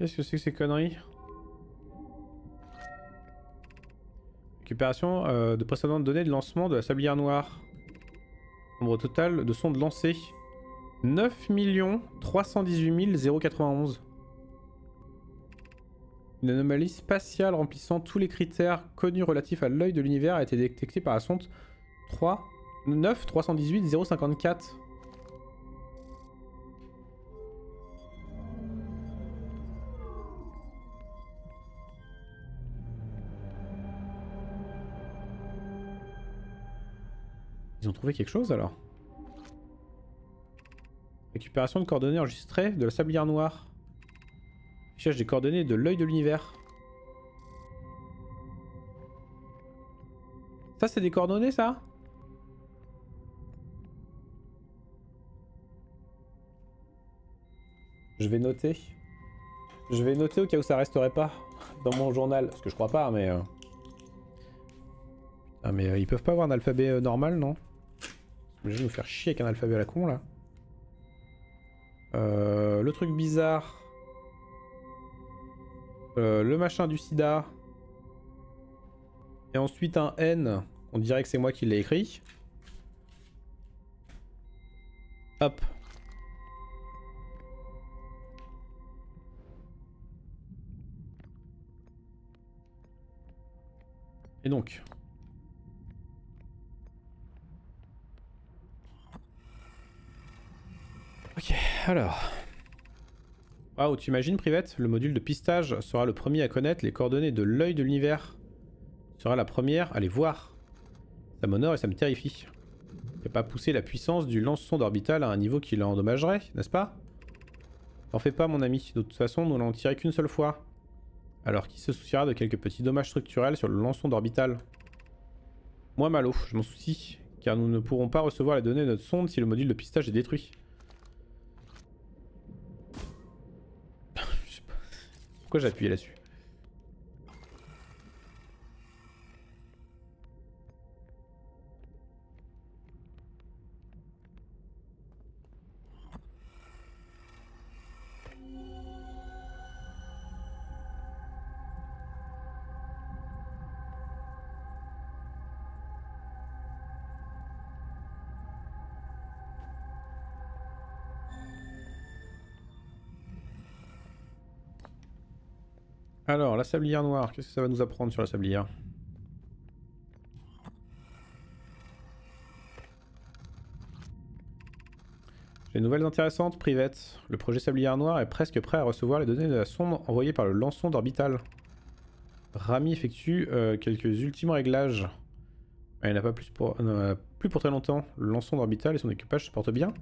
Qu'est-ce que c'est que ces conneries? Récupération euh, de précédentes données de lancement de la sablière noire. Nombre total de sondes lancées. 9 318 091. Une anomalie spatiale remplissant tous les critères connus relatifs à l'œil de l'univers a été détectée par la sonde 3 9 318 054. Ont trouvé quelque chose alors? Récupération de coordonnées enregistrées de la sablière noire. Fichage des coordonnées de l'œil de l'univers. Ça c'est des coordonnées ça? Je vais noter. Je vais noter au cas où ça resterait pas dans mon journal. Parce que je crois pas mais... euh, Ah mais euh, ils peuvent pas avoir un alphabet euh, normal non? Je vais nous faire chier avec un alphabet à la con là. Euh, le truc bizarre. Euh, le machin du sida. Et ensuite un N. On dirait que c'est moi qui l'ai écrit. Hop. Et donc, Ok, alors. Waouh, tu imagines, Privette Le module de pistage sera le premier à connaître les coordonnées de l'œil de l'univers. Sera la première à les voir. Ça m'honore et ça me terrifie. Et pas pousser la puissance du lance-sonde orbital à un niveau qui l'endommagerait, n'est-ce pas? T'en fais pas, mon ami. De toute façon, nous n'en tiré qu'une seule fois. Alors qui se souciera de quelques petits dommages structurels sur le lance-sonde orbital Moi, Malo, je m'en soucie. Car nous ne pourrons pas recevoir les données de notre sonde si le module de pistage est détruit. Pourquoi j'ai appuyé là-dessus? Sablière noire, qu'est-ce que ça va nous apprendre sur la sablière? J'ai des nouvelles intéressantes, Privette. Le projet Sablière Noire est presque prêt à recevoir les données de la sonde envoyée par le lance-sonde orbital. Rami effectue euh, quelques ultimes réglages. Ah, Il n'y en a pas plus pour, très longtemps. Le lance-sonde orbital et son équipage se portent bien.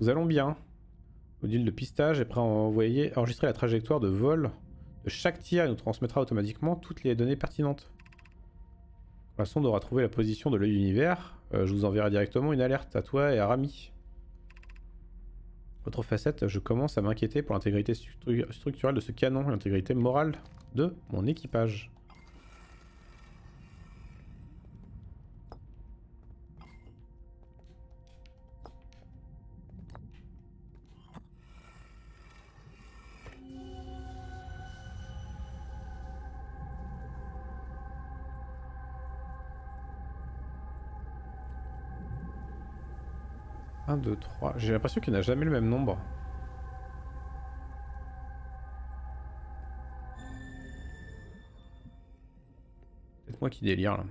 Nous allons bien. Le module de pistage est prêt à envoyer, enregistrer la trajectoire de vol chaque tir nous transmettra automatiquement toutes les données pertinentes. La sonde aura trouvé la position de l'œil d'univers, euh, je vous enverrai directement une alerte à toi et à Rami. Autre facette, je commence à m'inquiéter pour l'intégrité stru- structurelle de ce canon l'intégrité morale de mon équipage. Un, deux, trois. J'ai l'impression qu'il n'a jamais le même nombre. Peut-être moi qui délire là.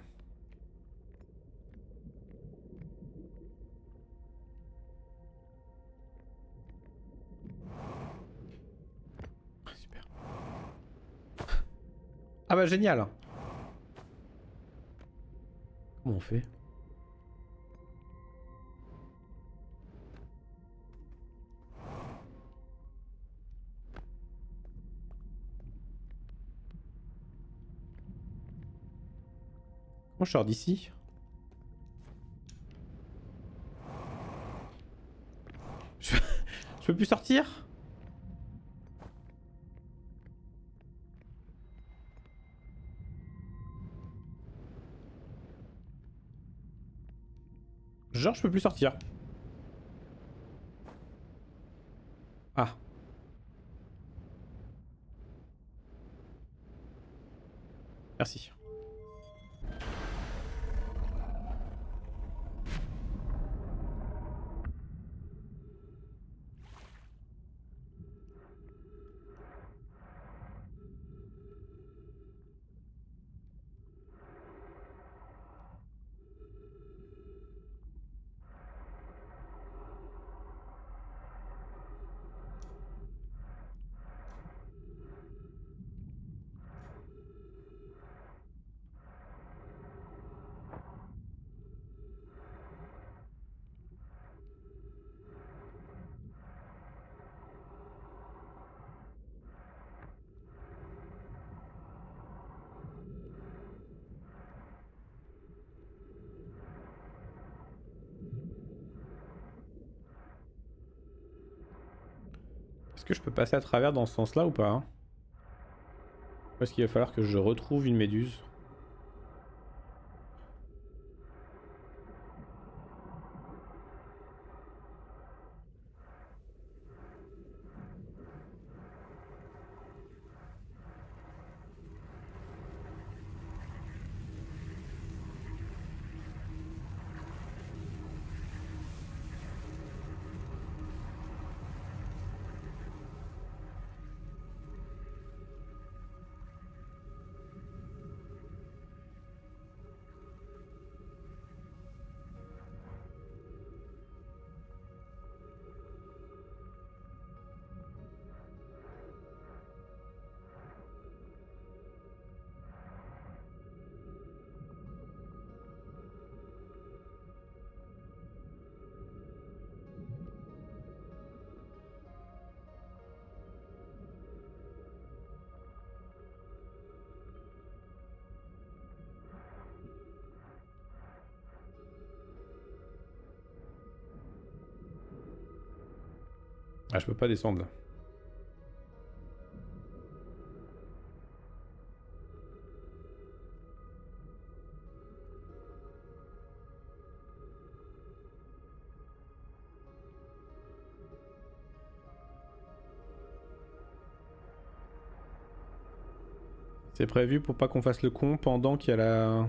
Super. Ah bah génial Comment on fait? Je sors d'ici je... je peux plus sortir? Genre je peux plus sortir. Ah. Merci. Est-ce que je peux passer à travers dans ce sens-là ou pas hein? Est-ce qu'il va falloir que je retrouve une méduse Ah, je peux pas descendre. C'est prévu pour pas qu'on fasse le con pendant qu'il y a la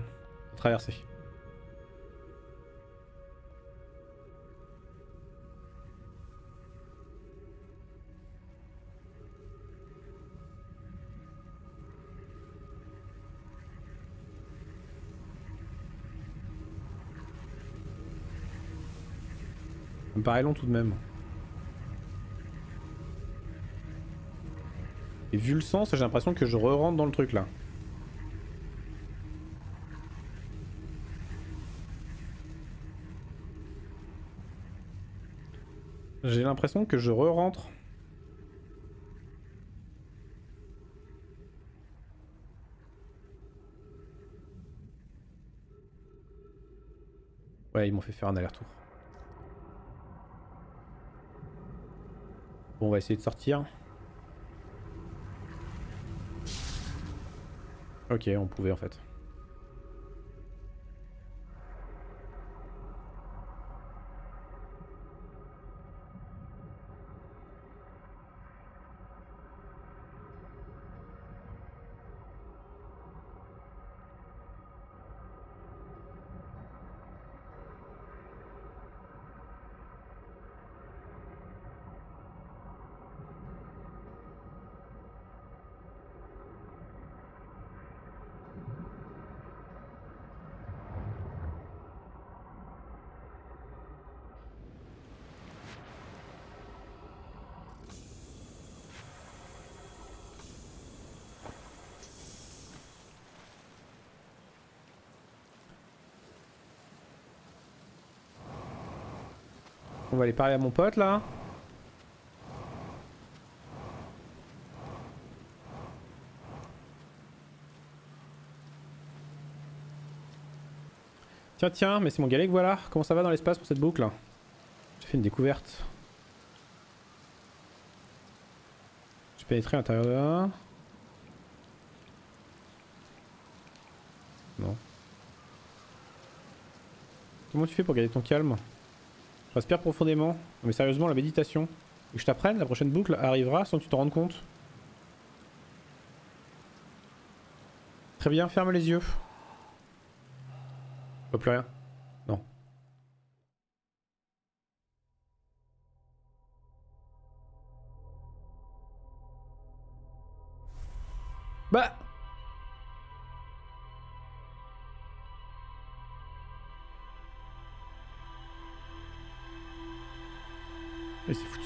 traversée. Paraît long tout de même. Et vu le sens, j'ai l'impression que je re-rentre dans le truc là. J'ai l'impression que je re-rentre. Ouais, ils m'ont fait faire un aller-retour. Bon, on va essayer de sortir. Ok, on pouvait en fait. On va aller parler à mon pote là. Tiens, tiens, mais c'est mon Galec, voilà. Comment ça va dans l'espace pour cette boucle J'ai fait une découverte. J'ai pénétré à l'intérieur de là. Non. Comment tu fais pour garder ton calme? Respire profondément. Mais sérieusement, la méditation. Et je t'apprenne, la prochaine boucle arrivera sans que tu t'en rendes compte. Très bien, ferme les yeux. Vois plus rien.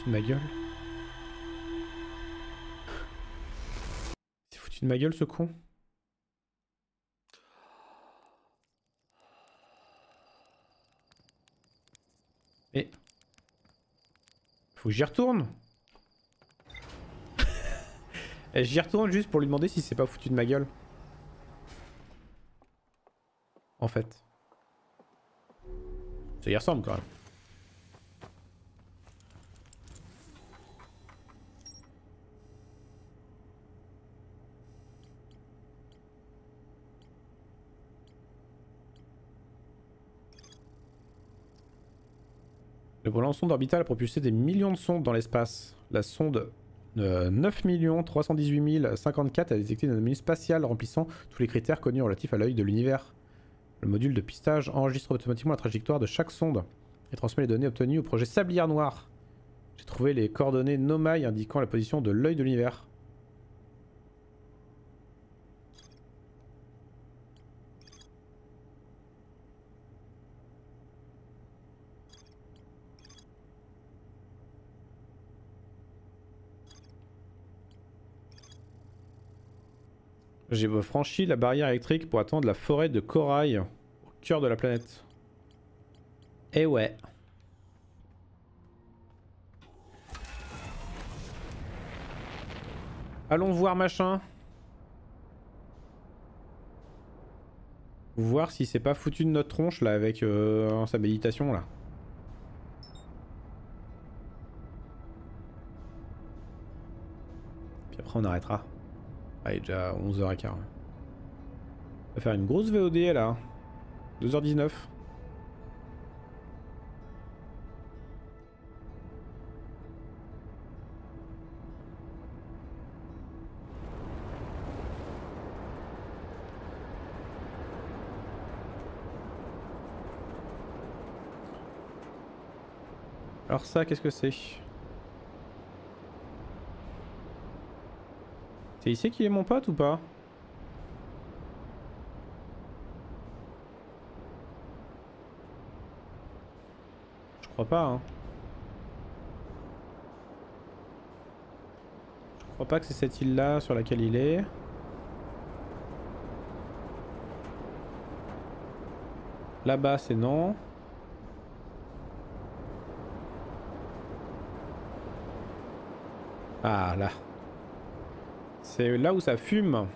Ma gueule. Il s'est foutu de ma gueule ce con. Mais... Faut que j'y retourne Et j'y retourne juste pour lui demander si c'est pas foutu de ma gueule. En fait. Ça y ressemble quand même. Volant sonde orbitale a propulsé des millions de sondes dans l'espace. La sonde euh, 9 318 054 a détecté une anomalie spatiale remplissant tous les critères connus relatifs à l'œil de l'univers. Le module de pistage enregistre automatiquement la trajectoire de chaque sonde et transmet les données obtenues au projet Sablière Noire. J'ai trouvé les coordonnées Nomai indiquant la position de l'œil de l'univers. J'ai franchi la barrière électrique pour attendre la forêt de corail au cœur de la planète. Eh ouais. Allons voir machin. Voir si c'est pas foutu de notre tronche là avec euh, sa méditation là. Puis après on arrêtera. Ah, il est déjà 11h15. On va faire une grosse VOD là. 2h19. Alors ça, qu'est-ce que c'est? C'est ici qu'il est mon pote ou pas Je crois pas hein. Je crois pas que c'est cette île là sur laquelle il est. Là-bas c'est non. Ah là. C'est là où ça fume.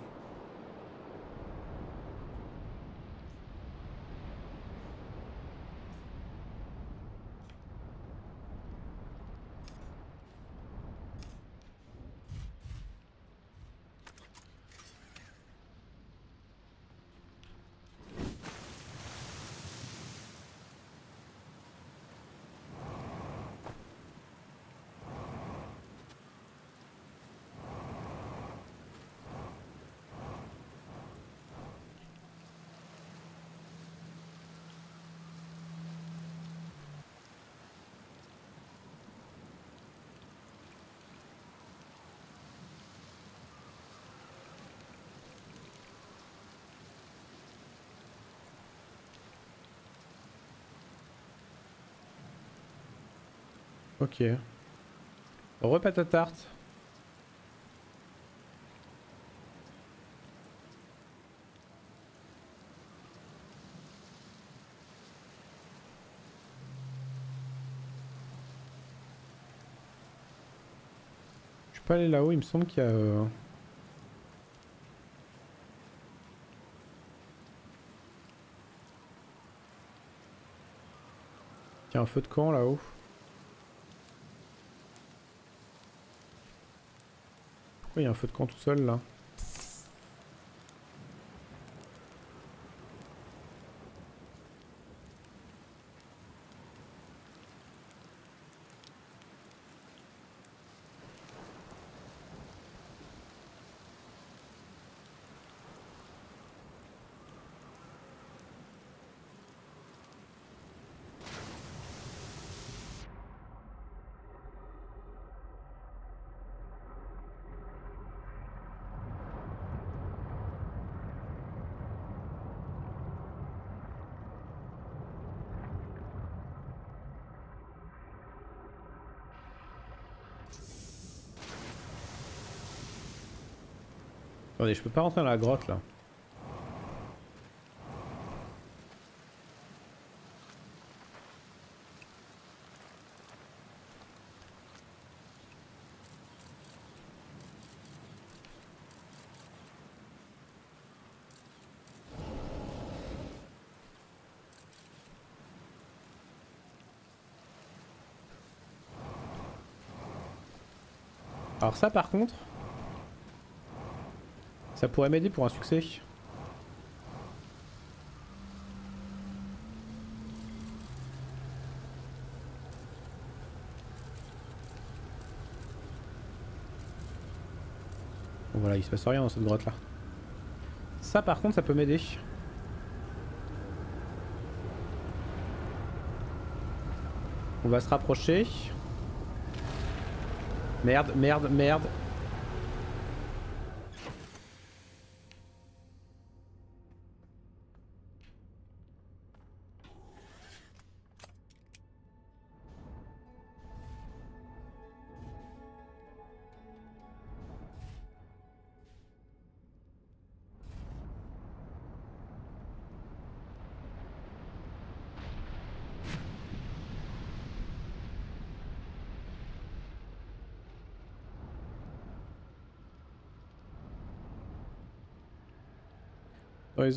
Ok. Repas à tarte. Je suis pas allé là-haut, il me semble qu'il y a... euh, qu'il y a un feu de camp là-haut. Pourquoi il y a un feu de camp tout seul là Attendez, je peux pas rentrer dans la grotte là. Alors ça par contre, ça pourrait m'aider pour un succès. Voilà, il se passe rien dans cette grotte là. Ça par contre, ça peut m'aider. On va se rapprocher. Merde, merde, merde.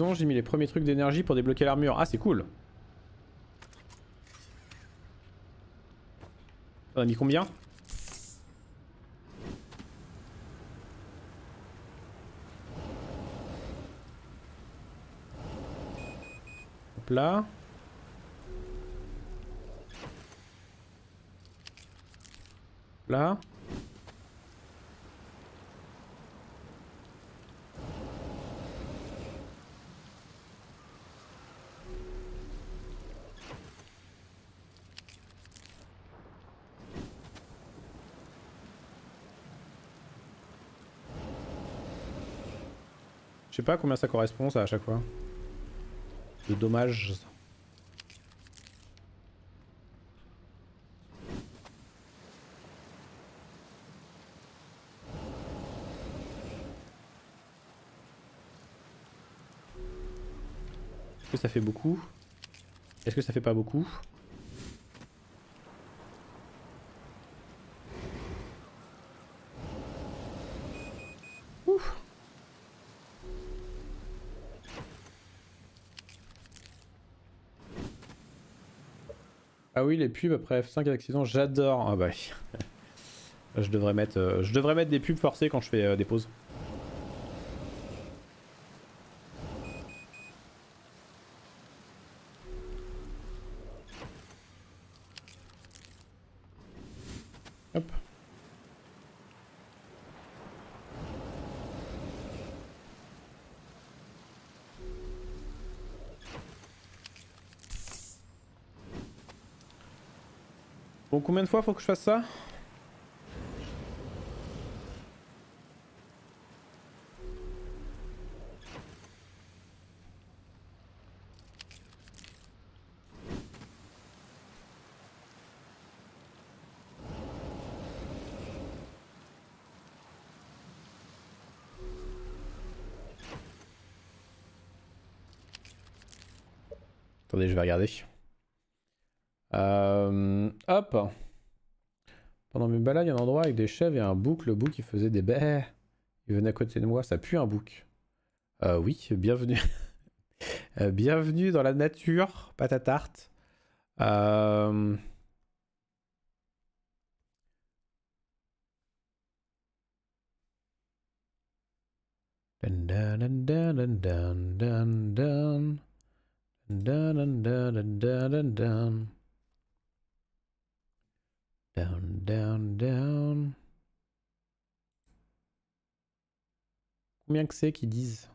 Ondes, j'ai mis les premiers trucs d'énergie pour débloquer l'armure. Ah, c'est cool. On a mis combien? Là. Là. Je sais pas combien ça correspond ça à chaque fois. De dommages. Est-ce que ça fait beaucoup? Est-ce que ça fait pas beaucoup? Oui, les pubs après F5 accident, j'adore. Ah bah. je devrais mettre, euh, je devrais mettre des pubs forcées quand je fais euh, des pauses. combien de fois faut que je fasse ça? Attendez, je vais regarder. Pendant mes balades, il y a un endroit avec des chèvres et un bouc. Le bouc, il faisait des baies. Il venait à côté de moi. Ça pue un bouc. Euh, oui, bienvenue. Euh, bienvenue dans la nature, patatarte. Euh... Dun, dun, dun, dun, dun, dun, dun. Dun, dun, dun, dun, dun, dun, dun. Down, down, down. Combien que c'est qu'ils disent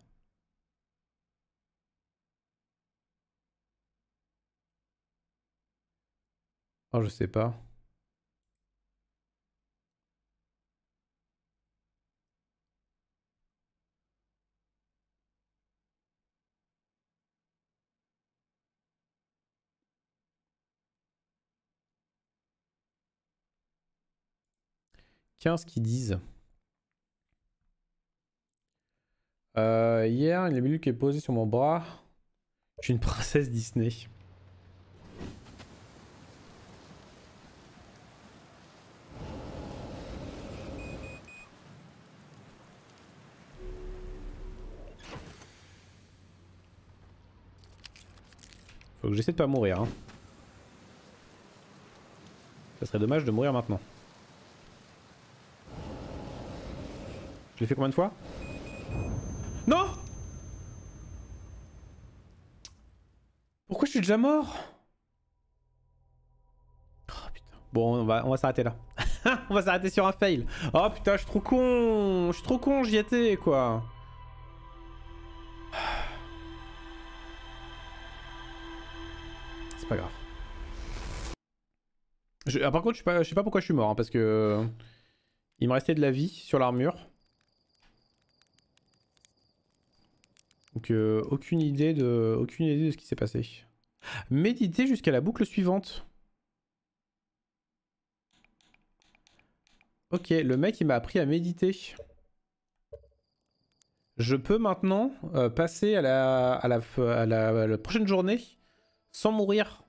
Oh, je sais pas. Quinze qui disent. Euh, hier, une libellule qui est posée sur mon bras. Je suis une princesse Disney. Faut que j'essaie de pas mourir. Hein. Ça serait dommage de mourir maintenant. Je l'ai fait combien de fois? Non Pourquoi je suis déjà mort Oh putain. Bon, on va, on va s'arrêter là. on va s'arrêter sur un fail. Oh putain, je suis trop con. Je suis trop con, j'y étais quoi. C'est pas grave. Ah, par contre, je sais, pas, pas pourquoi je suis mort, hein, parce que... Il me restait de la vie sur l'armure. Donc euh, aucune, idée de, ce qui s'est passé. Méditer jusqu'à la boucle suivante. Ok, le mec il m'a appris à méditer. Je peux maintenant euh, passer à la, prochaine journée sans mourir.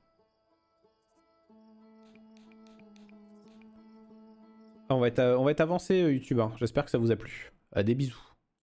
on, va être, on va être avancé euh, YouTube, hein. j'espère que ça vous a plu. des bisous.